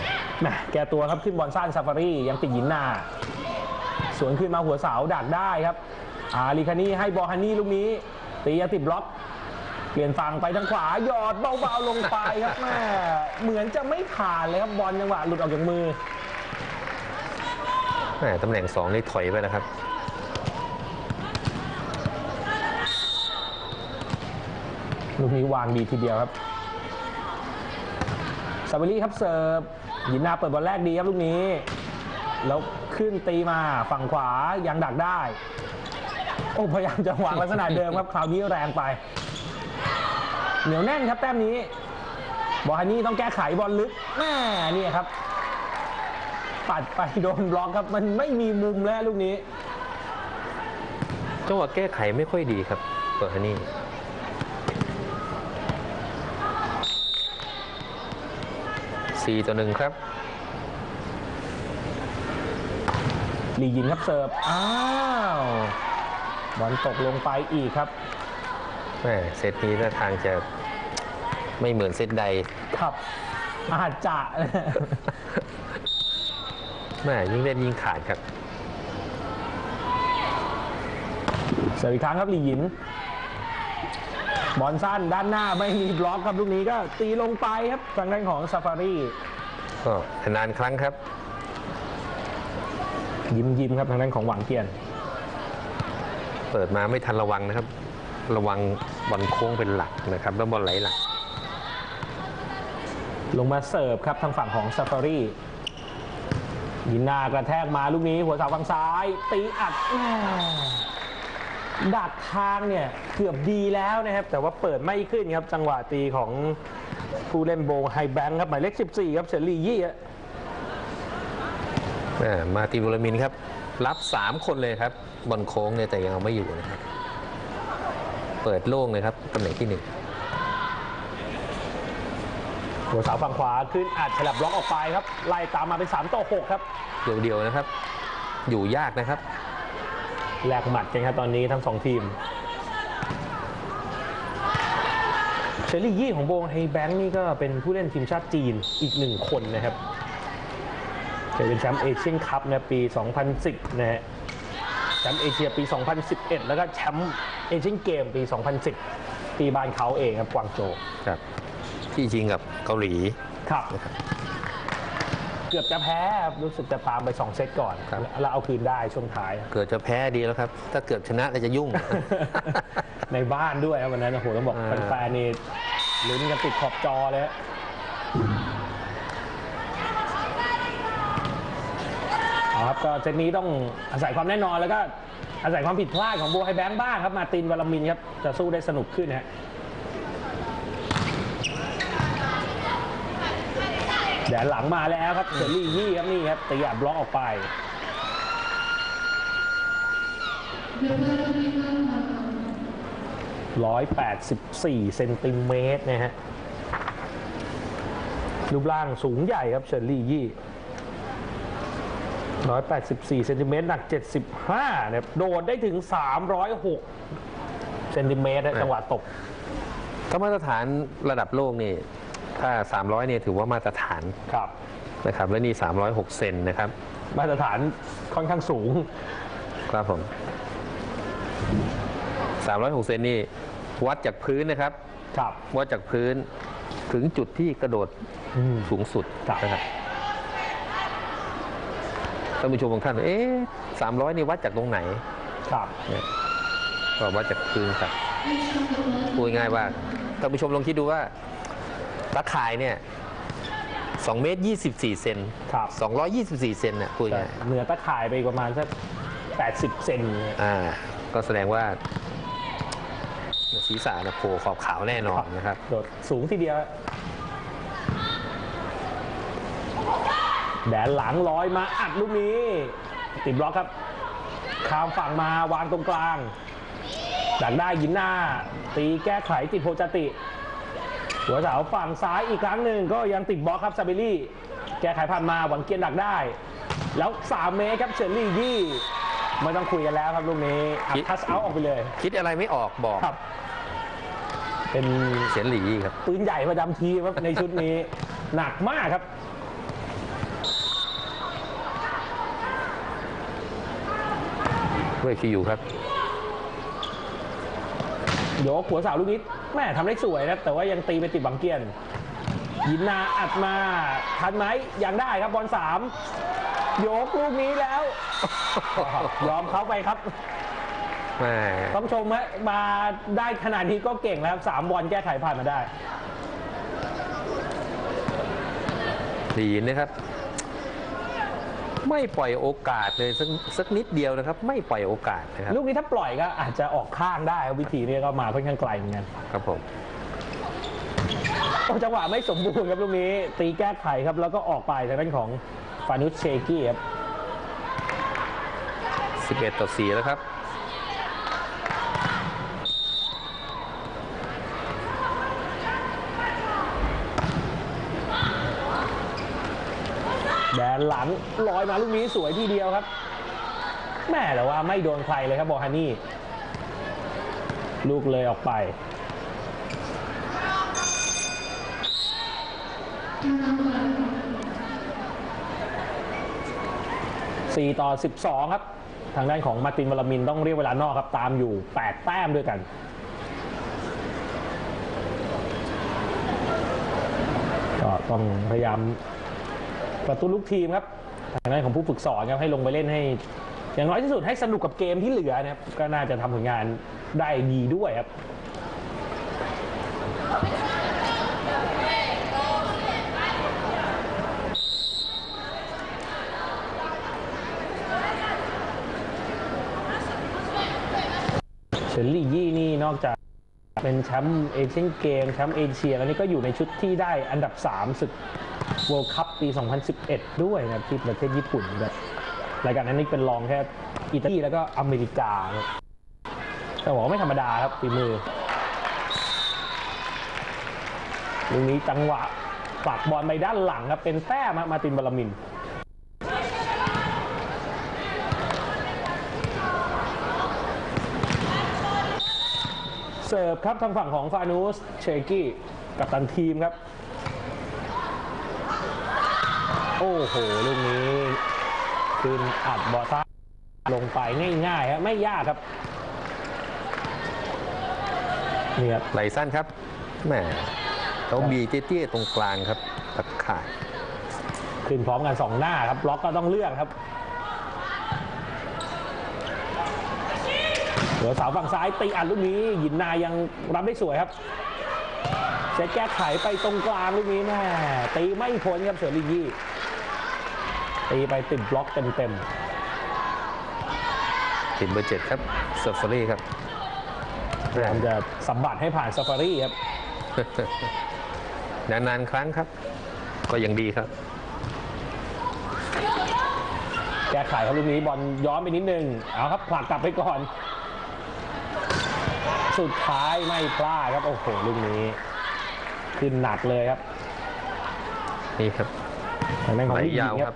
แหมแกตัวครับขึ้นบอลสั้นซาฟารียังติดหินหน้า สวนขึ้นมาหัวเสาดักได้ครับ อาลีคานี่ให้บอลฮันนี่ลูกนี้ตียาติดบล็อก เปลี่ยนฝั่งไปทางขวาหยอดเบาๆลงไปครับแม่เหมือนจะไม่ผ่านเลยครับบอลจังหวะหลุดออกจากมือแหม่ตำแหน่งสองนี่ถอยไปแล้วครับลูกนี้วางดีทีเดียวครับ ซาเบรี่ครับเสิร์ฟยินนาเปิดบอลแรกดีครับลูกนี้ แล้วขึ้นตีมาฝั่งขวายังดักได้ โอ้พยายามจะวางลักษณะเดิมครับคราวนี้แรงไป เหนียวแน่นครับแต้มนี้ บอลฮันนี่ต้องแก้ไขบอลลึกแม่นี่ครับ ปัดไปโดนบล็อกครับ มันไม่มีมุมแล้วลูกนี้จังหวะแก้ไขไม่ค่อยดีครับเบอร์ฮานี่ สี่ต่อหนึ่งครับลียินครับเสิร์ฟ อ้าวบอลตกลงไปอีกครับแหม่เซตนี้ท่าทางจะไม่เหมือนเซตใด ครับ อาจจะแหม่ยิ่งเล่นยิ่งขาดครับ เสิร์ฟอีกครั้งครับลียิน บอลสั้นด้านหน้าไม่มีบล็อกครับลูกนี้ก็ตีลงไปครับทางด้านของซาฟารีก็นานครั้งครับ ยิ้มยิ้มครับทางด้านของหวังเทียน เปิดมาไม่ทันระวังนะครับ ระวังบอลโค้งเป็นหลักนะครับ แล้วบอลไหลหลัก ลงมาเสิร์ฟครับทางฝั่งของซาฟารียินหน้ากระแทกมาลูกนี้หัวเสาฝั่งซ้าย ตีอัดแม่ ดักทางเนี่ยเกือบดีแล้วนะครับ แต่ว่าเปิดไม่ขึ้นครับ จังหวะตีของผู้เล่นโบว์ไฮแบงค์ครับหมายเลข 14 ครับเชลลี่ยี่อะอ่ามาตินวลามินครับ รับ 3 คนเลยครับ บอลโค้งเนี่ยแต่ยังเอาไม่อยู่นะครับ เปิดโล่งเลยครับตำแหน่งที่หนึ่งหัวเสาฝั่งขวาขึ้นอัดฉลับบล็อกออกไปครับ ไล่ตามมาเป็น 3 ต่อ 6 ครับ เดียวๆนะครับ อยู่ยากนะครับ แลกหมัดกันครับตอนนี้ทั้งสองทีมเชลลี่ยี่ของโบไฮแบงค์นี่ก็เป็นผู้เล่นทีมชาติจีนอีกหนึ่งคนนะครับเคยเป็นแชมป์เอเชียนคัพในปี 2010 นะฮะแชมป์เอเชียปี 2011 แล้วก็แชมป์เอเชียนเกมปี 2010 ปีบ้านเขาเองครับกวางโจวครับที่ชิงกับเกาหลีครับ เกือบจะแพ้ครับรู้สึกจะตามไป 2 เซตก่อนครับ แล้วเอาคืนได้ช่วงท้าย เกิดจะแพ้ดีแล้วครับ ถ้าเกิดชนะแล้วจะยุ่ง ในบ้านด้วยครับวันนั้นโอ้โหต้องบอกอ่า แฟนๆนี่ลุ้นกันติดขอบจอเลยฮะเอาครับก็เซตนี้ต้องอาศัยความแน่นอนแล้วก็อาศัยความผิดพลาดของโบไฮแบงค์บ้างครับมาร์ตินวาลามินครับจะสู้ได้สนุกขึ้นฮะ แดนหลังมาแล้วครับเชอรี่ยี่ครับนี่ครับตีอัดบล็อกออกไป184เซนติเมตรนะฮะรูปร่างสูงใหญ่ครับเชอรี่ยี่184เซนติเมตรหนัก75นะครับโดดได้ถึง306เซนติเมตรนะจังหวะตกถ้ามาตรฐานระดับโลกนี่ ถ้า 300เนี่ยถือว่ามาตรฐานครับนะครับและนี่ 306 เซนนะครับ มาตรฐานค่อนข้างสูง ครับผม 306 เซนนี่วัดจากพื้นนะครับ ครับ วัดจากพื้นถึงจุดที่กระโดดอืม สูงสุดครับ นะครับท่านผู้ชมบางท่านเอ๊ะ300นี่วัดจากตรงไหน ครับเนี่ยก็วัดจากพื้นครับพูดง่ายๆว่าท่านผู้ชมลองคิดดูว่า ตะข่ายเนี่ย2เมตร24เซนครับ224เซนน่ะพูดแต่ง่ายเหนือตะข่ายไปประมาณสัก80 เซนเนี่ยอ่า ก็แสดงว่าศีรษะนะโผล่ขอบขาวแน่นอนนะครับ โดดสูงทีเดียว แดนหลังลอยมาอัดลูกนี้ ติดบล็อกครับ ข้ามฝั่งมาวางตรงกลาง ดักได้ยินหน้า ตีแก้ไขติดโพจติ หัวเสาฝั่งซ้ายอีกครั้งหนึ่งก็ยังติดบล็อกครับซาเบลี่ แก้ไขผ่านมาหวังเกียนดักได้ แล้ว 3 เมตรครับเชอรี่ยี่ไม่ต้องคุยกันแล้วครับลูกนี้อัดทัสเอาออกไปเลยคิดอะไรไม่ออกบอกครับ เป็นเสียนหลีครับปืนใหญ่ประจำทีมครับในชุดนี้ หนักมากครับเวคิวครับ โยกหัวเสาลูกนี้แม่ทำได้สวยนะครับแต่ว่ายังตีไปติดบังเกียนยินนาอัดมาทันไหมยังได้ครับบอลสามโยกลูกนี้แล้ว ยอมเขาไปครับแม่ต้องชมฮะมาได้ขนาดนี้ก็เก่งแล้วครับสามบอลแก้ไขผ่านมาได้ดีนะครับ ไม่ปล่อยโอกาสเลยสักสักนิดเดียวนะครับ ไม่ปล่อยโอกาสนะครับลูกนี้ถ้าปล่อยก็อาจจะออกข้างได้ครับวิธีนี้ก็มาค่อนข้างไกลเหมือนกันครับผมโอ้จังหวะไม่สมบูรณ์ครับลูกนี้ตีแก้ไขครับ แล้วก็ออกไปทางด้านของฟานุสเชกี้ครับ11 ต่อ 4 แล้วครับ นหลังลอยมาลูกนี้สวยทีเดียวครับแม่แต่ว่าไม่โดนใครเลยครับบอฮานี่ ลูกเลยออกไป4ต่อ12ครับ ทางด้านของมาร์ตินวลามินต้องเรียกเวลานอกครับ ตามอยู่8แต้มด้วยกันก็ต้องพยายาม ประตูลูกทีมครับทางด้านของผู้ฝึกสอนครับให้ลงไปเล่นให้ อย่างน้อยที่สุดให้สนุกกับเกมที่เหลือนะครับก็น่าจะทำผลงานได้ดีด้วยครับเชลลี่ยี่นี่นอกจากเป็นแชมป์เอเชียนเกมแชมป์เอเชียแล้วนี่ก็อยู่ในชุดที่ได้อันดับ 3 ศึก World Cup ปี 2011 ด้วยนะครับที่ประเทศญี่ปุ่นแบบรายการนั้นนี่เป็นรองแค่อิตาลีแล้วก็อเมริกาครับแต่บอกว่าไม่ธรรมดาครับฝีมือลูกนี้จังหวะปักบอลไปด้านหลังครับเป็นแต้มมาตินบาลมินเสิร์ฟครับทางฝั่งของฟานูสเชกี้กับตันทีมครับ โอ้โหลูกนี้คืนอัดบอลซ้ายลงไปง่ายๆครับไม่ยากครับเนี่ยครับไหลสั้นครับแหมเขาบีเตี้ยๆตรงกลางครับตัดขาดขึ้นพร้อมกันสองหน้าครับบล็อกก็ต้องเลือกครับเหลือเสาฝั่งซ้ายตีอัดลูกนี้หยินนายังรับได้สวยครับเซตแก้ไขไปตรงกลางลูกนี้แม่ตีไม่พ้นครับเสือลิยี่ ตีไปติดบล็อกเต็มติดเบอร์เจ็ดครับเซอร์ฟอรี่ครับๆพยายามจะสัมบัติให้ผ่านซาฟารีครับ นานๆครั้งครับ ก็ยังดีครับ แก้ไขครับลูกนี้บอลย้อนไปนิดนึง เอาครับผลักกลับไปก่อน สุดท้ายไม่พลาดครับ โอ้โหลูกนี้ขึ้นหนักเลยครับ นี่ครับทางด้านของไหลผู้หญิยางวคครัรับ บ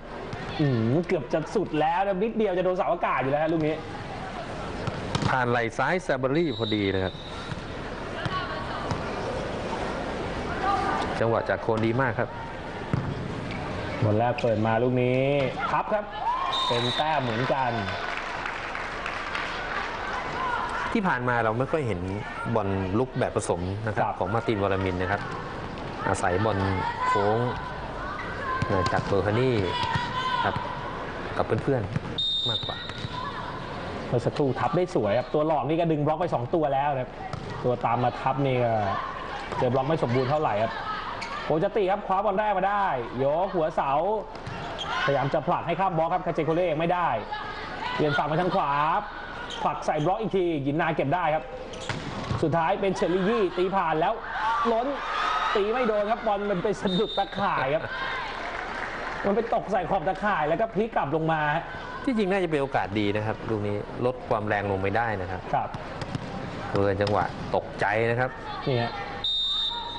อืมเกือบจะสุดแล้วนะนิดเดียวจะโดนเสาอากาศอยู่แล้วครับลูกนี้ ผ่านไหลซ้ายแซบเบอรี่พอดีนะครับ จังหวะจากโคนดีมากครับบอลแรกเปิดมาลูกนี้พับครับ เป็นแต้มเหมือนกัน ที่ผ่านมาเราไม่ค่อยเห็นบอลลุกแบบผสมนะครัครับบของมาร์ตินวอลามินนะครับ อาศัยบอลโค้งนะจากเบอร์ฮานี่ครับ กับเพื่อนๆมากกว่าเมื่อสักครู่ทับได้สวยครับตัวหลอกนี่ก็ดึงบล็อกไป 2 ตัวแล้วนะครับตัวตามมาทับนี่ก็เจอบล็อกไม่สมบูรณ์เท่าไหร่ครับโคจติครับคว้าบอลแรกมาได้ยกหัวเสาพยายามจะผลักให้ข้ามบล็อกครับคาเจโคเล่ไม่ได้เปลี่ยนฝั่งมาทางขวาผลักใส่บล็อกอีกทียินนาเก็บได้ครับ สุดท้ายเป็นเชลลี่ยี่ตีผ่านแล้วล้นตีไม่โดนครับบอลมันไปสะดุดตะข่ายครับ มันไปตกใส่ขอบตะข่ายแล้วก็พลิกกลับลงมาที่จริงน่าจะเป็นโอกาสดีนะครับลูกนี้ลดความแรงลงไปได้นะครับครับเกินจังหวะตกใจนะครับนี่ฮะ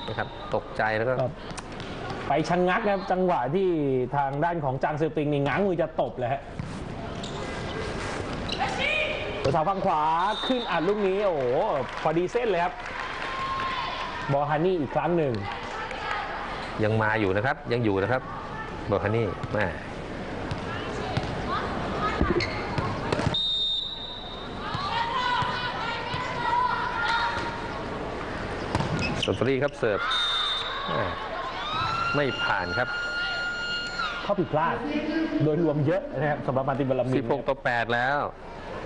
นะครับตกใจแล้วก็ครับไปชะงงักนะครับจังหวะที่ทางด้านของจางซือปิงนี่ง้างมือจะตบเลยฮะตัวเสาฝั่งขวาขึ้นอัดลูกนี้โอ้โหพอดีเส้นเลยครับบอลฮานี่อีกครั้งหนึ่งยังมาอยู่นะครับยังอยู่นะครับ เบอร์คานี่แม่สตรีครับเสิร์ฟแหม่ไม่ผ่านครับข้อผิดพลาด โดยรวมเยอะนะครับสำหรับมาร์ตินบาลามิน16ต่อ8แล้ว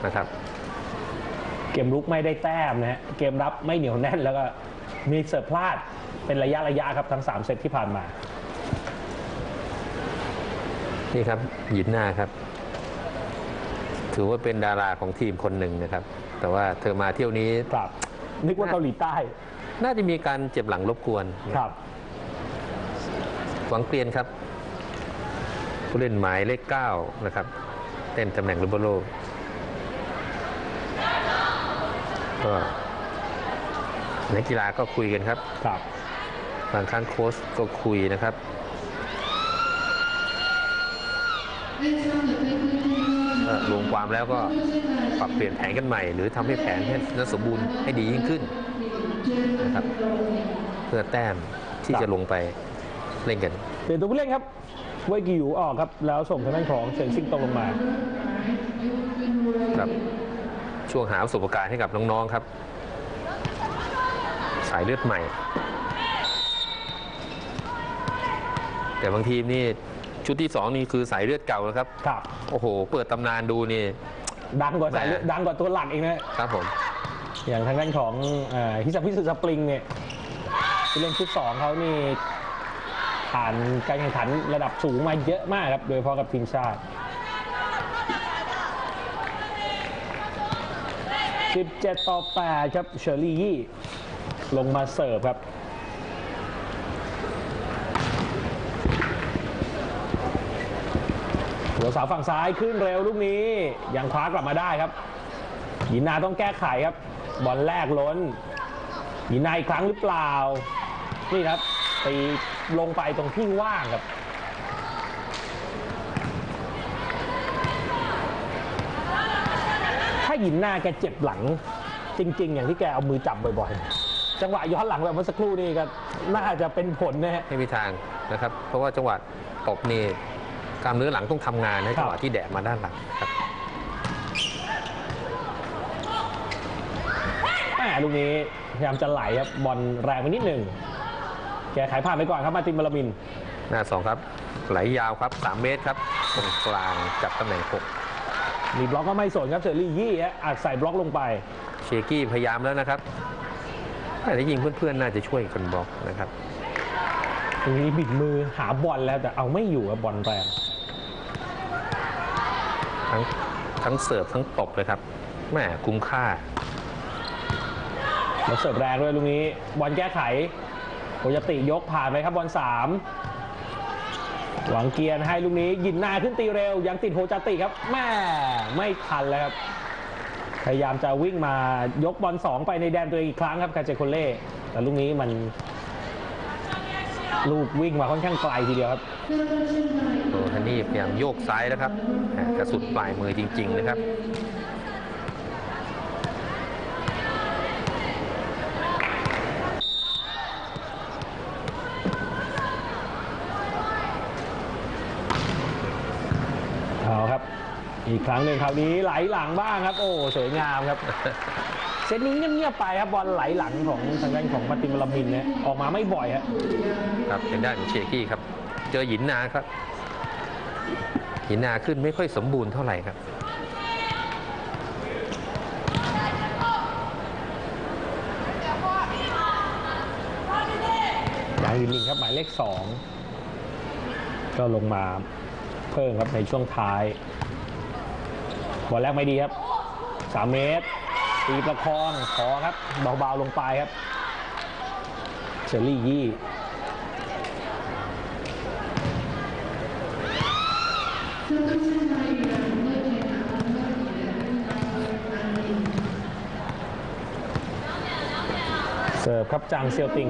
นะครับ เกมรุกไม่ได้แต้มนะฮะเกมรับไม่เหนียวแน่นแล้วก็มีเสิร์ฟพลาดเป็นระยะระยะครับทั้ง 3 เซตที่ผ่านมา นี่ครับหยินน่าครับ ถือว่าเป็นดาราของทีมคนหนึ่งนะครับ แต่ว่าเธอมาเที่ยวนี้ ครับ นึกว่าเกาหลีใต้ น่าจะมีการเจ็บหลังรบกวนครับ หวังเกรียนครับ ผู้เล่นหมายเลข9นะครับเต้นตำแหน่งลิเบโรก็นักกีฬาก็คุยกันครับ ครับ บางครั้งโค้ชก็คุยนะครับ ก็ รวมความแล้วก็ปรับเปลี่ยนแผนกันใหม่ หรือทำให้แผนให้น่าสมบูรณ์ให้ดียิ่งขึ้นนะครับเพื่อแต้มที่จะลงไปเล่นกันเปลี่ยนตัวผู้เล่นครับเวยกิวออกครับ แล้วส่งทางด้านของเฉิงซิงตรงลงมาครับช่วงหาประสบการณ์ให้กับน้องๆครับ สายเลือดใหม่ แต่บางทีมนี่ ชุดที่ 2 นี่คือสายเลือดเก่านะครับ ครับ โอ้โห เปิดตำนานดูนี่ ดังกว่าสายเลือดแหม่ ดังกว่าตัวหลักอีกนะครับผม อย่างทางด้านของเอ่อฮิซาพิสุสปริงเนี่ยผู้เล่นชุดสองเขานี่ผ่านการแข่งขันระดับสูงมาเยอะมากครับ โดยเฉพาะกับทีมชาติ 17 ต่อ 8 ครับเชอร์รี่ยี่ลงมาเสิร์ฟครับ หัวเสาวฝั่งซ้ายขึ้นเร็วลูกนี้ยังคว้ากลับมาได้ครับหยินนาต้องแก้ไขครับ บอลแรกล้นหยินนาอีกครั้งหรือเปล่า นี่ครับตีลงไปตรงที่ว่างครับถ้าหยินหน้าแกเจ็บหลัง จริง ๆ อย่างที่แกเอามือจับบ่อยๆ จังหวะย้อนหลังแบบเมื่อสักครู่นี่ก็น่าจะเป็นผลนะฮะไม่มีทางนะครับ เพราะว่าจังหวะตบนี่ กล้ามเนื้อหลังต้องทำงานในจังหวะที่แดะมาด้านหลังครับแม่ลูกนี้พยายามจะไหลครับบอลแรงไปนิดหนึ่งแกไขผ่านไปก่อนครับมาร์ตินบาลามิน หน้า2ครับ ไหลยาวครับ 3 เมตรครับตรงกลางจับตำแหน่งมีบล็อกก็ไม่สนครับเชอรี่ยี่ฮะอัดใส่บล็อกลงไป6เชกี้พยายามแล้วนะครับแต่ที่ยิงเพื่อนๆ น่าจะช่วยกันบล็อกนะครับ ตรงนี้บิดมือหาบอลแล้วแต่เอาไม่อยู่ครับบอลแรงทั้งทั้งเสิร์ฟทั้งตบเลยครับแหม่คุ้มค่าแล้วเสิร์ฟแรงด้วยลูกนี้บอลแก้ไขโอยาติยกผ่านไปครับบอลสามหวังเกียร์ให้ลูกนี้ยินหน้าขึ้นตีเร็ว ยังติดโฮจาติครับแม่ไม่ทันแล้วครับพยายามจะวิ่งมายกบอลสองไปในแดนตัวเองอีกครั้งครับกาเจโคเล่แต่ลูกนี้มัน ลูกวิ่งมาค่อนข้างไกลทีเดียวครับโอ้ฮันนี่พยายามโยกซ้ายแล้วครับแหม่กระสุดปลายมือจริง ๆ นะครับเอาครับ อีกครั้งหนึ่งคราวนี้ไหลหลังบ้างครับ โอ้ สวยงามครับเซตนี้เงียบๆไปครับบอลไหลหลังของทางด้านของมาร์ตินบาลามินเนี่ยออกมาไม่บ่อยฮะครับเป็นด้านของเชกี้ครับ เจอหยินนาครับหยินนาขึ้นไม่ค่อยสมบูรณ์เท่าไหร่ครับยางยินลิงครับหมายเลขสองก็ลงมาเพิ่มครับในช่วงท้ายบอลแรกไม่ดีครับ 3 เมตร ตีประคองขอครับเบาๆลงไปครับเชอรี่ยี่เสิร์ฟครับจางเซียวติง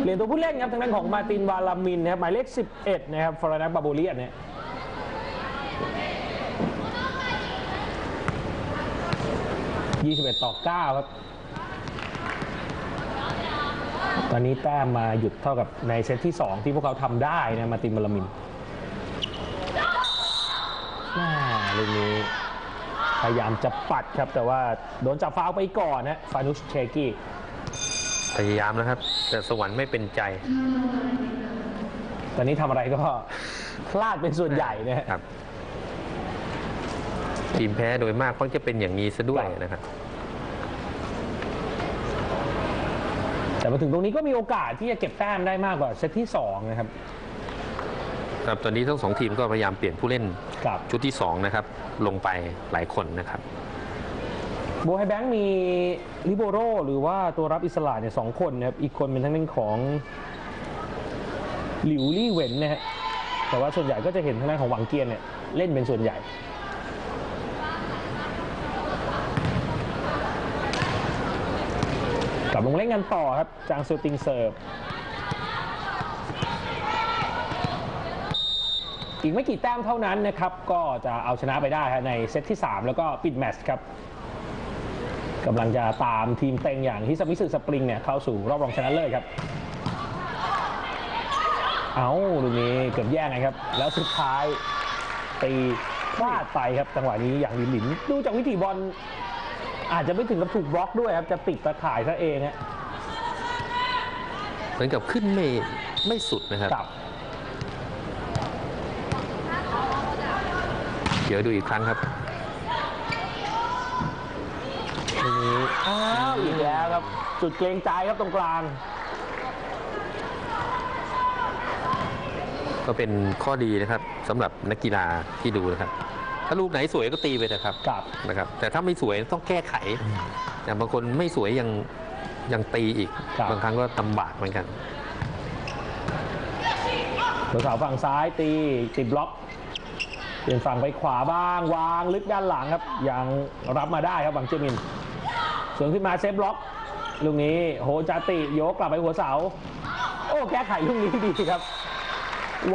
เปลี่ยนตัวผู้เล่นครับทางด้านของมาตินวาลามินนะครับหมายเลข 11 นะครับฟอรนักบาโบเลียนเนี่ย 21 ต่อ 9 ครับ ตอนนี้แต้มมาหยุดเท่ากับในเซตที่ 2 ที่พวกเขาทำได้นะ มาร์ตินวาลามินแม่ลูกนี้ พยายามจะปัดครับ แต่ว่าโดนจับฟาวล์ไปก่อนนะฟานุชเชกี้พยายามนะครับ แต่สวรรค์ไม่เป็นใจ ตอนนี้ทำอะไรก็พลาดเป็นส่วนใหญ่นะฮะครับ ทีมแพ้โดยมากก็จะเป็นอย่างนี้ซะด้วยนะครับ แต่มาถึงตรงนี้ก็มีโอกาสที่จะเก็บแต้มได้มากกว่าเซตที่สองนะครับครับตอนนี้ทั้งสองทีมก็พยายามเปลี่ยนผู้เล่นกับชุดที่ 2 นะครับ ลงไปหลายคนนะครับโบไฮแบงค์มีลิโบโรหรือว่าตัวรับอิสระเนี่ยสองคนนะครับ อีกคนเป็นทั้งนั้นของหลิวลี่เหวินนะฮะแต่ว่าส่วนใหญ่ก็จะเห็นทางด้านของหวังเกียนเนี่ยเล่นเป็นส่วนใหญ่ ลงเล่นกันต่อครับ จางซูติงเซิร์ฟ อีกไม่กี่แต้มเท่านั้นนะครับ ก็จะเอาชนะไปได้ครับในเซตที่ 3 แล้วก็ปิดแมตช์ครับกำลังจะตามทีมเต็งอย่างฮิซามิสึสปริงเนี่ยเข้าสู่รอบรองชนะเลิศครับ เอาลูกนี้เกือบแย่งนะครับ แล้วสุดท้ายตีพลาดไปครับจังหวะนี้อย่างหลินหลินดูจากวิถีบอล อาจจะไม่ถึงกับถูกบล็อกด้วยครับ จะติดตะข่ายซะเองฮะเหมือนกับขึ้นไม่ไม่สุดนะครับกับ เดี๋ยวดูอีกครั้งครับลูกนี้อ้าวอีกแล้วครับ จุดเกรงใจครับตรงกลาง ก็เป็นข้อดีนะครับสำหรับนักกีฬาที่ดูนะครับ ถ้าลูกไหนสวยก็ตีไปนะครับกับ นะครับ แต่ถ้าไม่สวยต้องแก้ไขแต่บางคนไม่สวยยังยังตีอีกครับ บางครั้งก็ลำบากเหมือนกัน หัวเสาฝั่งซ้ายตีติดบล็อกเปลี่ยนฝั่งไปขวาบ้างวางลึกด้านหลังครับ ยังรับมาได้ครับบังเจมินสวนขึ้นมาเซฟบล็อกลูกนี้โฮจาติโยกกลับไปหัวเสา โอ้แก้ไขลูกนี้ดีครับ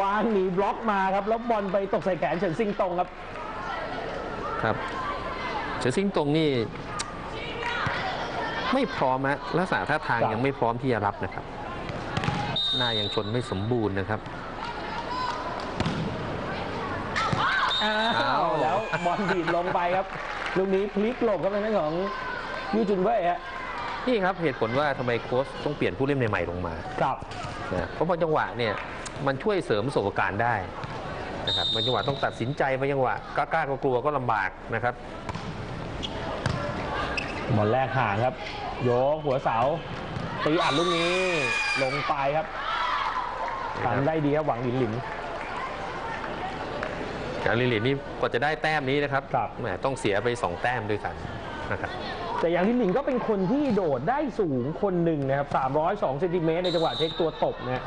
วางหนีบล็อกมาครับ แล้วบอลไปตกใส่แขนเฉินซิงตรงครับ ครับเฉอซิงตรงนี่ไม่พร้อมนะลักษณะท่าทางครับยังไม่พร้อมที่จะรับนะครับ หน้ายังชนไม่สมบูรณ์นะครับอ้าอ้าววแล้วบอลดีดลงไปครับลูกนี้พลิกหลบครับในนั้นของยูจุนเว่ยฮะนี่ครับเหตุผลว่าทำไมโค้ชต้องเปลี่ยนผู้เล่นใหม่ๆลงมา ครับนะเพราะบางจังหวะเนี่ยมันช่วยเสริมประสบการณ์ได้ นะครับบางจังหวะต้องตัดสินใจบางจังหวะกล้าๆก็กลัวก็ลำบากนะครับ บอลแรกห่างครับ โยกหัวเสา ตีอัดลูกนี้ลงไปครับทำได้ดีครับหวังหลินหลิน การลิลินนี่กว่าจะได้แต้มนี้นะครับครับ แหมต้องเสียไป 2 แต้มด้วยกันนะครับแต่อย่างหลินหลินก็เป็นคนที่โดดได้สูงคนหนึ่งนะครับ 302เซนติเมตรในจังหวะเทคตัวตบนะฮะ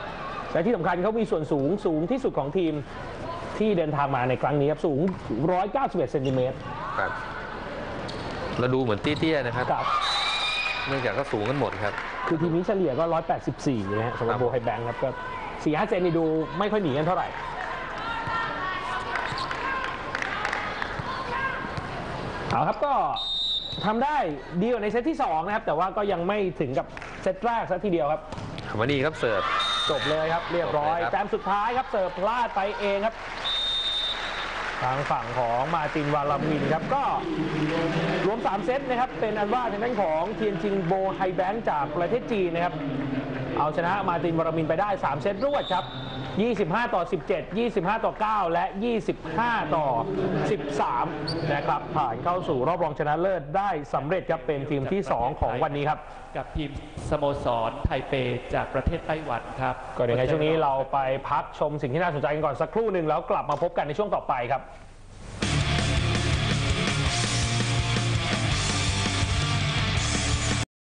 และที่สำคัญเขามีส่วนสูงสูงที่สุดของทีม ที่เดินทางมาในครั้งนี้ครับสูง 191เซนติเมตรครับเราดูเหมือนเตี้ยๆนะครับกับ เนื่องจากก็สูงกันหมดครับ คือทีมนี้เฉลี่ยก็ 184นะฮะสำหรับครับโบไฮแบงค์ครับก็สี่ห้าเซนนี่ดูไม่ค่อยหนีกันเท่าไหร่ เอาครับก็ทำได้ดีกว่าในเซตที่ 2 นะครับ แต่ว่าก็ยังไม่ถึงกับเซตแรกซะทีเดียวครับวันนี้ครับเสิร์ฟ จบเลยครับ เรียบร้อยจบเลยครับ แต้มสุดท้ายครับเสิร์ฟพลาดไปเองครับ ทางฝั่งของมาตินวาลามินครับก็รวม 3 เซตนะครับ เป็นอันว่าทางด้านของเทียนจิงโบไฮแบงจากประเทศจีนนะครับ เอาชนะมาตินวาลามินไปได้ 3 เซตรวดครับ 25 ต่อ 17 25 ต่อ 9 และ 25 ต่อ 13 นะครับ ผ่านเข้าสู่รอบรองชนะเลิศได้สำเร็จครับเป็นทีมที่ 2 ของวันนี้ครับ กับทีมสโมสรไทเปจากประเทศไต้หวันครับ ก็เดี๋ยวในช่วงนี้เราไปพักชมสิ่งที่น่าสนใจกันก่อนสักครู่หนึ่งแล้วกลับมาพบกันในช่วงต่อไปครับ